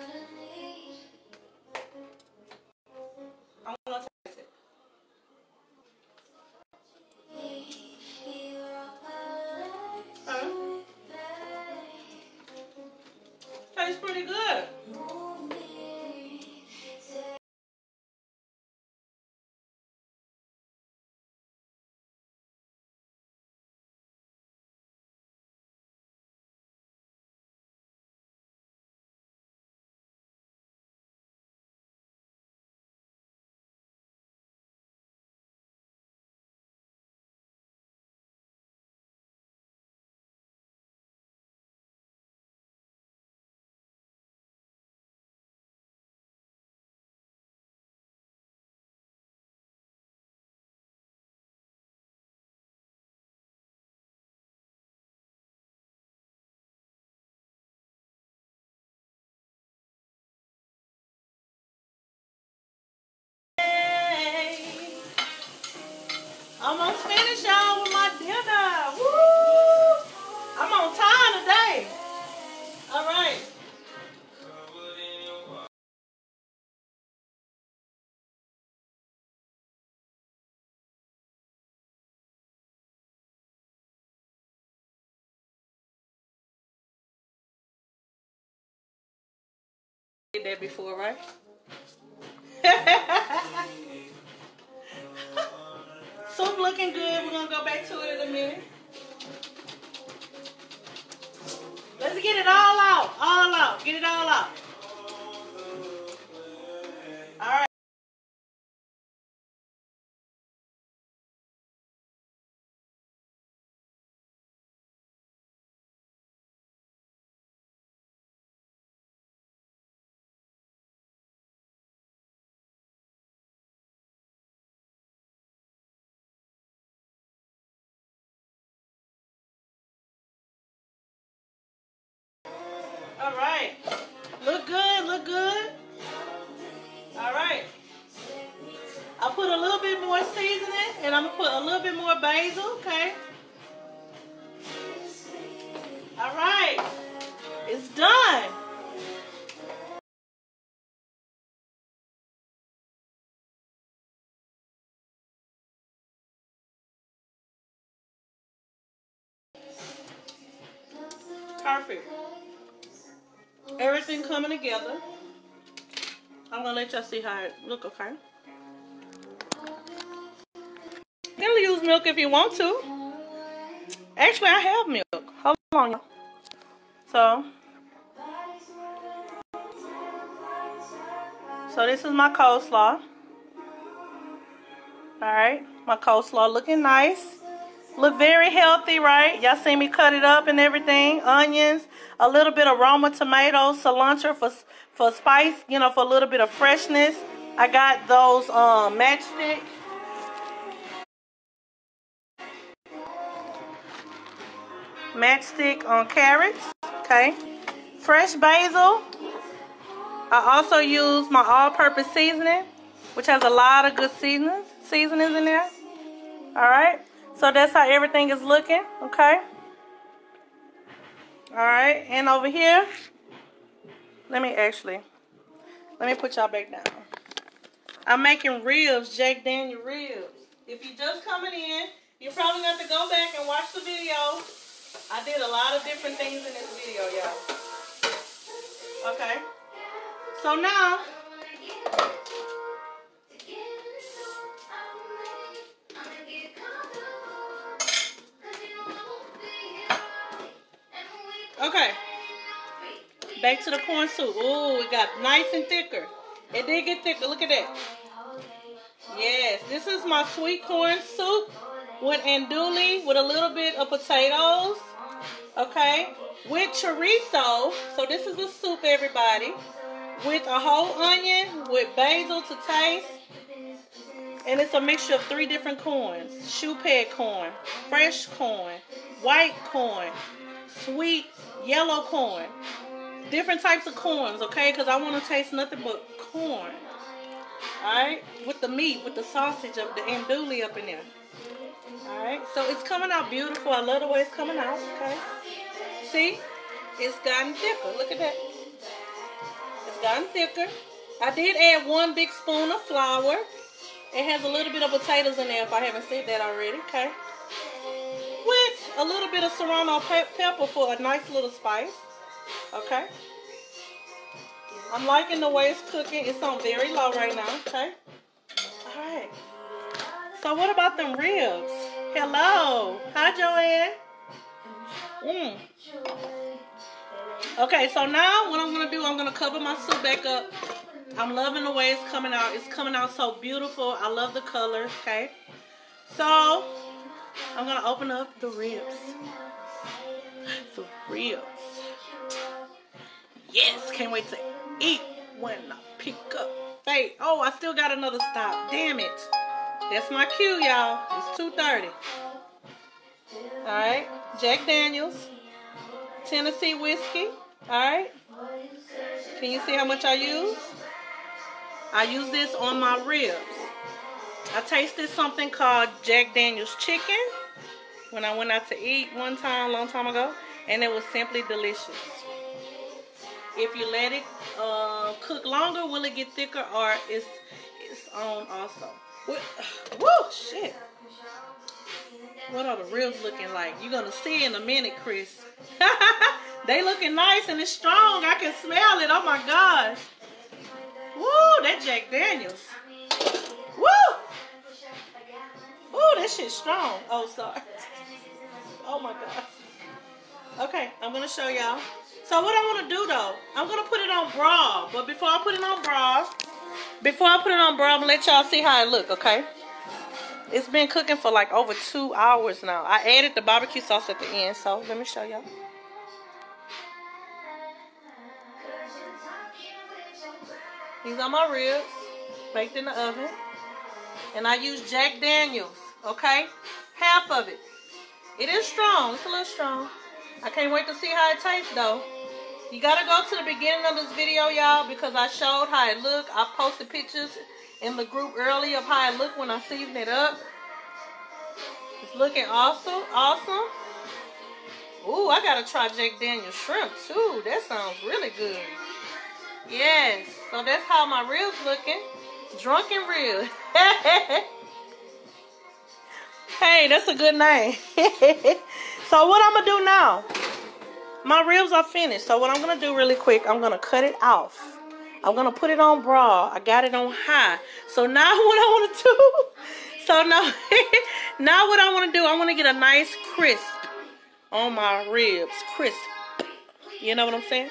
that before, right? Soup looking good. We're gonna go back to it in a minute. Let's get it all out. All out. Get it all out. Look good, look good. All right. I put a little bit more seasoning and I'm gonna put a little bit more basil, okay? All right. It's done. Together. I'm gonna let y'all see how it look, okay? You can use milk if you want to. Actually, I have milk. Hold on. So, so this is my coleslaw. All right, my coleslaw looking nice. Look very healthy, right? Y'all see me cut it up and everything. Onions, a little bit of Roma tomatoes, cilantro for for spice, you know, for a little bit of freshness. I got those um, matchstick. Matchstick on carrots, okay? Fresh basil. I also use my all-purpose seasoning, which has a lot of good seasonings, seasonings in there. All right. So that's how everything is looking, okay? All right, and over here, let me actually, let me put y'all back down. I'm making ribs, Jack Daniel ribs. If you're just coming in, you're probably going to have to go back and watch the video. I did a lot of different things in this video, y'all. Okay. So now, okay. Back to the corn soup. Ooh, it got nice and thicker. It did get thicker. Look at that. Yes, this is my sweet corn soup with andouille with a little bit of potatoes. Okay, with chorizo. So this is a soup, everybody. With a whole onion, with basil to taste. And it's a mixture of three different corns. Shoepeg corn, fresh corn, white corn, sweet yellow corn. Different types of corns, okay? Because I want to taste nothing but corn. Alright? With the meat, with the sausage of the andouille up in there. Alright? So it's coming out beautiful. I love the way it's coming out, okay? See? It's gotten thicker. Look at that. It's gotten thicker. I did add one big spoon of flour. It has a little bit of potatoes in there if I haven't said that already, okay? A little bit of serrano pe pepper for a nice little spice, okay? I'm liking the way it's cooking. It's on very low right now, okay? All right. So what about them ribs? Hello. Hi, Joanne. Mm. Okay, so now what I'm going to do, I'm going to cover my soup back up. I'm loving the way it's coming out. It's coming out so beautiful. I love the colors, okay? So, I'm to open up the ribs. The ribs. Yes, can't wait to eat when I pick up. Hey, oh, I still got another stop. Damn it. That's my cue, y'all. It's 2.30. Alright. Jack Daniels. Tennessee whiskey. Alright. Can you see how much I use? I use this on my ribs. I tasted something called Jack Daniels chicken when I went out to eat one time, long time ago, and it was simply delicious. If you let it uh, cook longer, will it get thicker or it's it's on also? What, shit. What are the ribs looking like? You're gonna see in a minute, Chris. they looking nice and it's strong. I can smell it. Oh my gosh. Woo, that Jack Daniels. Woo! Woo, that shit's strong. Oh, sorry. Oh my god. Okay, I'm gonna show y'all. So what I want to do though, I'm gonna put it on bra. But before I put it on bra, before I put it on bra, I'm gonna let y'all see how it look. Okay. It's been cooking for like over two hours now. I added the barbecue sauce at the end, so let me show y'all. These are my ribs, baked in the oven. And I use Jack Daniels, okay? Half of it. It is strong. It's a little strong. I can't wait to see how it tastes, though. You got to go to the beginning of this video, y'all, because I showed how it looked. I posted pictures in the group earlier of how it looked when I seasoned it up. It's looking awesome. Awesome. Ooh, I got to try Jack Daniels shrimp, too. That sounds really good. Yes. So that's how my ribs looking. Drunken ribs. hey, that's a good name. so what I'm going to do now, my ribs are finished. So what I'm going to do really quick, I'm going to cut it off. I'm going to put it on broad. I got it on high. So now what I want to do, so now, now what I want to do, I want to get a nice crisp on my ribs. Crisp. You know what I'm saying?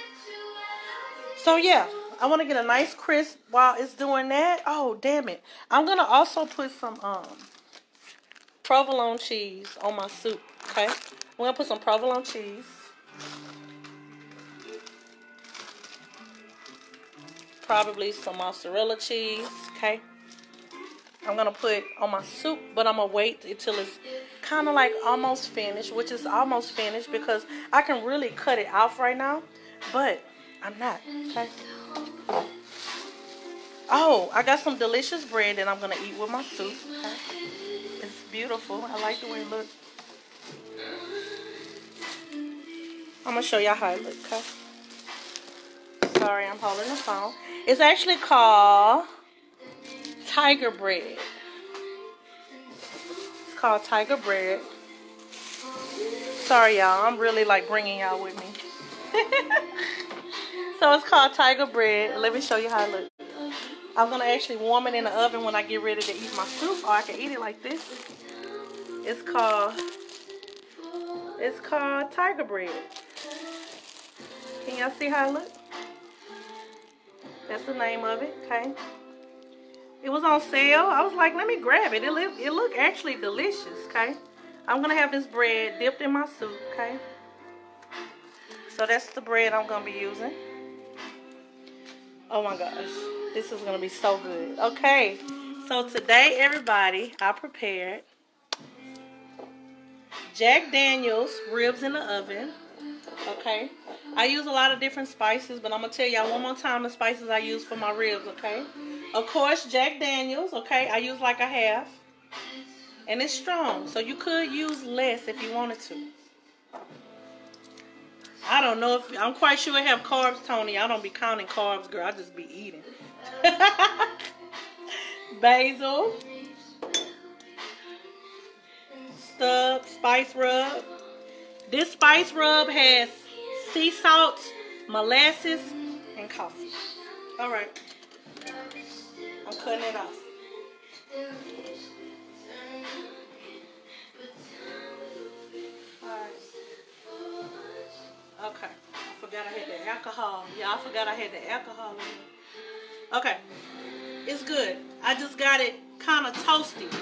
So yeah, I want to get a nice crisp while it's doing that. Oh, damn it. I'm going to also put some um provolone cheese on my soup, okay? I'm going to put some provolone cheese. Probably some mozzarella cheese, okay? I'm going to put on my soup, but I'm going to wait until it's kind of like almost finished, which is almost finished because I can really cut it off right now, but I'm not, okay? Oh, I got some delicious bread that I'm going to eat with my soup. Okay. Beautiful. I like the way it looks. I'm going to show y'all how it looks, okay? Sorry, I'm holding the phone. It's actually called Tiger Bread. It's called Tiger Bread. Sorry, y'all. I'm really like bringing y'all with me. so it's called Tiger Bread. Let me show you how it looks. I'm going to actually warm it in the oven when I get ready to eat my soup. Or I can eat it like this. It's called, it's called Tiger Bread. Can y'all see how it looks? That's the name of it, okay? It was on sale. I was like, let me grab it. It look, it look actually delicious, okay? I'm going to have this bread dipped in my soup, okay? So that's the bread I'm going to be using. Oh my gosh. This is going to be so good. Okay. So today, everybody, I prepared Jack Daniels ribs in the oven. Okay. I use a lot of different spices, but I'm going to tell y'all one more time the spices I use for my ribs, okay? Of course, Jack Daniels, okay? I use like a half. And it's strong, so you could use less if you wanted to. I don't know if I'm quite sure I have carbs, Tony. I don't be counting carbs, girl. I just be eating. Basil. Stub, spice rub. This spice rub has sea salt, molasses, and coffee. All right. I'm cutting it off. Okay. I forgot I had the alcohol. Yeah, I forgot I had the alcohol. Okay. It's good. I just got it kind of toasty.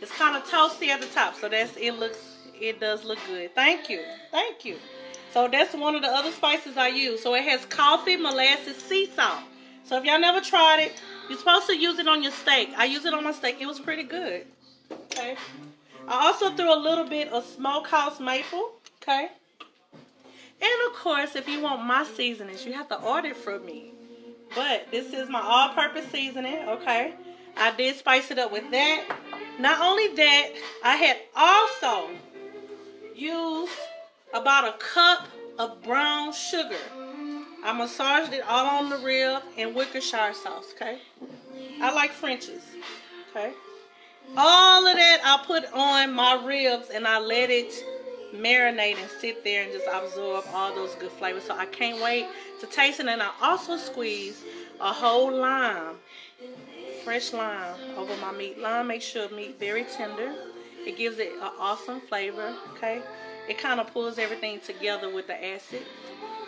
It's kind of toasty at the top. So that's it looks it does look good. Thank you. Thank you. So that's one of the other spices I use. So it has coffee, molasses, sea salt. So if y'all never tried it, you're supposed to use it on your steak. I use it on my steak. It was pretty good. Okay. I also threw a little bit of smokehouse maple. Okay. And of course, if you want my seasonings, you have to order from me. But this is my all-purpose seasoning, okay? I did spice it up with that. Not only that, I had also used about a cup of brown sugar. I massaged it all on the rib in Worcestershire sauce, okay? I like French's, okay? All of that I put on my ribs and I let it marinate and sit there and just absorb all those good flavors. So I can't wait to taste it. And I also squeeze a whole lime, fresh lime over my meat. Lime makes sure meat very tender. It gives it an awesome flavor, okay? It kind of pulls everything together with the acid.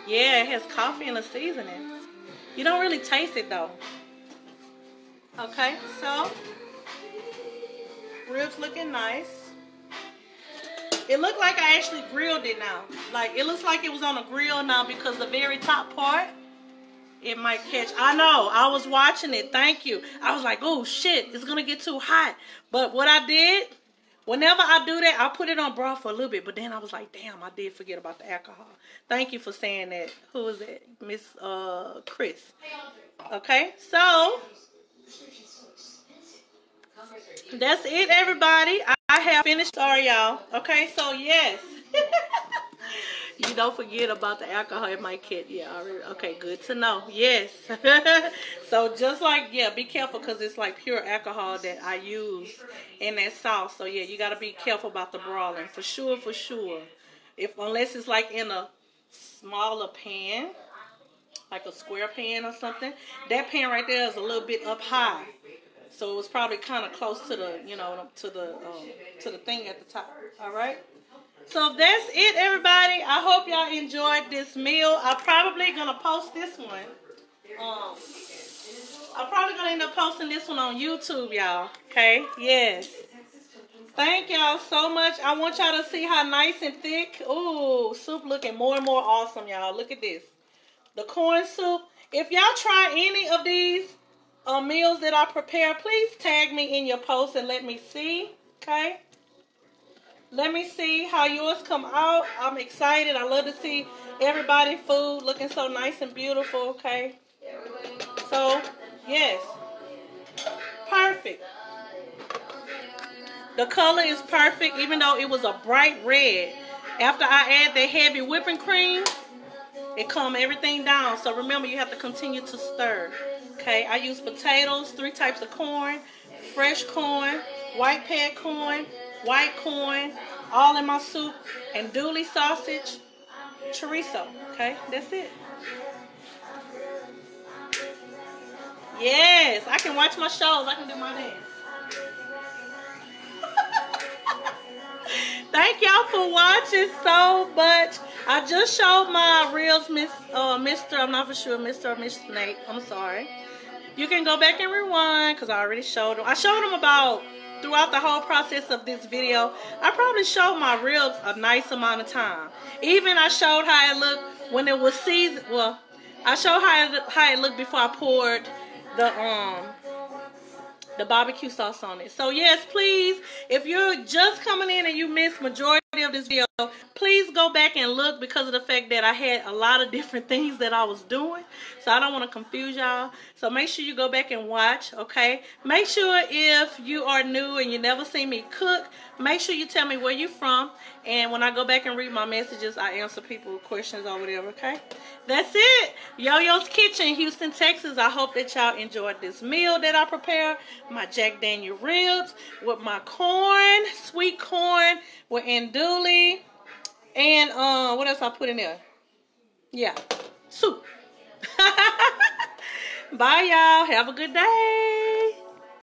Yeah, it has coffee and a seasoning. You don't really taste it though. Okay, so ribs looking nice. It looked like I actually grilled it now. Like it looks like it was on a grill now because the very top part it might catch. I know. I was watching it. Thank you. I was like, oh shit, it's gonna get too hot. But what I did, whenever I do that, I put it on broth for a little bit. But then I was like, damn, I did forget about the alcohol. Thank you for saying that. Who is it? Miss uh Chris. Okay, so that's it, everybody. I, I have finished. Sorry, y'all. Okay, so yes. you don't forget about the alcohol in my kit. Yeah, already. Okay, good to know. Yes. so just like, yeah, be careful because it's like pure alcohol that I use in that sauce. So yeah, you got to be careful about the broiling. For sure, for sure. If Unless it's like in a smaller pan, like a square pan or something. That pan right there is a little bit up high. So it was probably kind of close to the, you know, to the um, to the thing at the top. All right. So that's it, everybody. I hope y'all enjoyed this meal. I'm probably gonna post this one. Um, I'm probably gonna end up posting this one on YouTube, y'all. Okay? Yes. Thank y'all so much. I want y'all to see how nice and thick. Ooh, soup looking more and more awesome, y'all. Look at this. The corn soup. If y'all try any of these uh, meals that I prepare, please tag me in your post and let me see. Okay? Let me see how yours come out. I'm excited. I love to see everybody food looking so nice and beautiful, okay? So, yes. Perfect. The color is perfect, even though it was a bright red. After I add the heavy whipping cream, it calm everything down. So remember, you have to continue to stir. Okay, I use potatoes, three types of corn, fresh corn, white pad corn, white corn, all in my soup, andouille sausage, chorizo. Okay, that's it. Yes, I can watch my shows. I can do my dance. Thank y'all for watching so much. I just showed my reels, Miss uh, Mr. I'm not for sure, Mr. or Miss Snake. I'm sorry. You can go back and rewind because I already showed them. I showed them about throughout the whole process of this video, I probably showed my ribs a nice amount of time. Even I showed how it looked when it was seasoned. Well, I showed how it, how it looked before I poured the um the barbecue sauce on it. So yes, please, if you're just coming in and you missed majority of this video, please go back and look because of the fact that I had a lot of different things that I was doing. So I don't want to confuse y'all. So make sure you go back and watch, okay? Make sure if you are new and you never seen me cook, make sure you tell me where you're from. And when I go back and read my messages, I answer people questions or whatever, okay? That's it. Yo-Yo's Kitchen, Houston, Texas. I hope that y'all enjoyed this meal that I prepared. My Jack Daniel ribs with my corn, sweet corn with andouille. And uh, what else I put in there? Yeah, soup. Bye, y'all. Have a good day.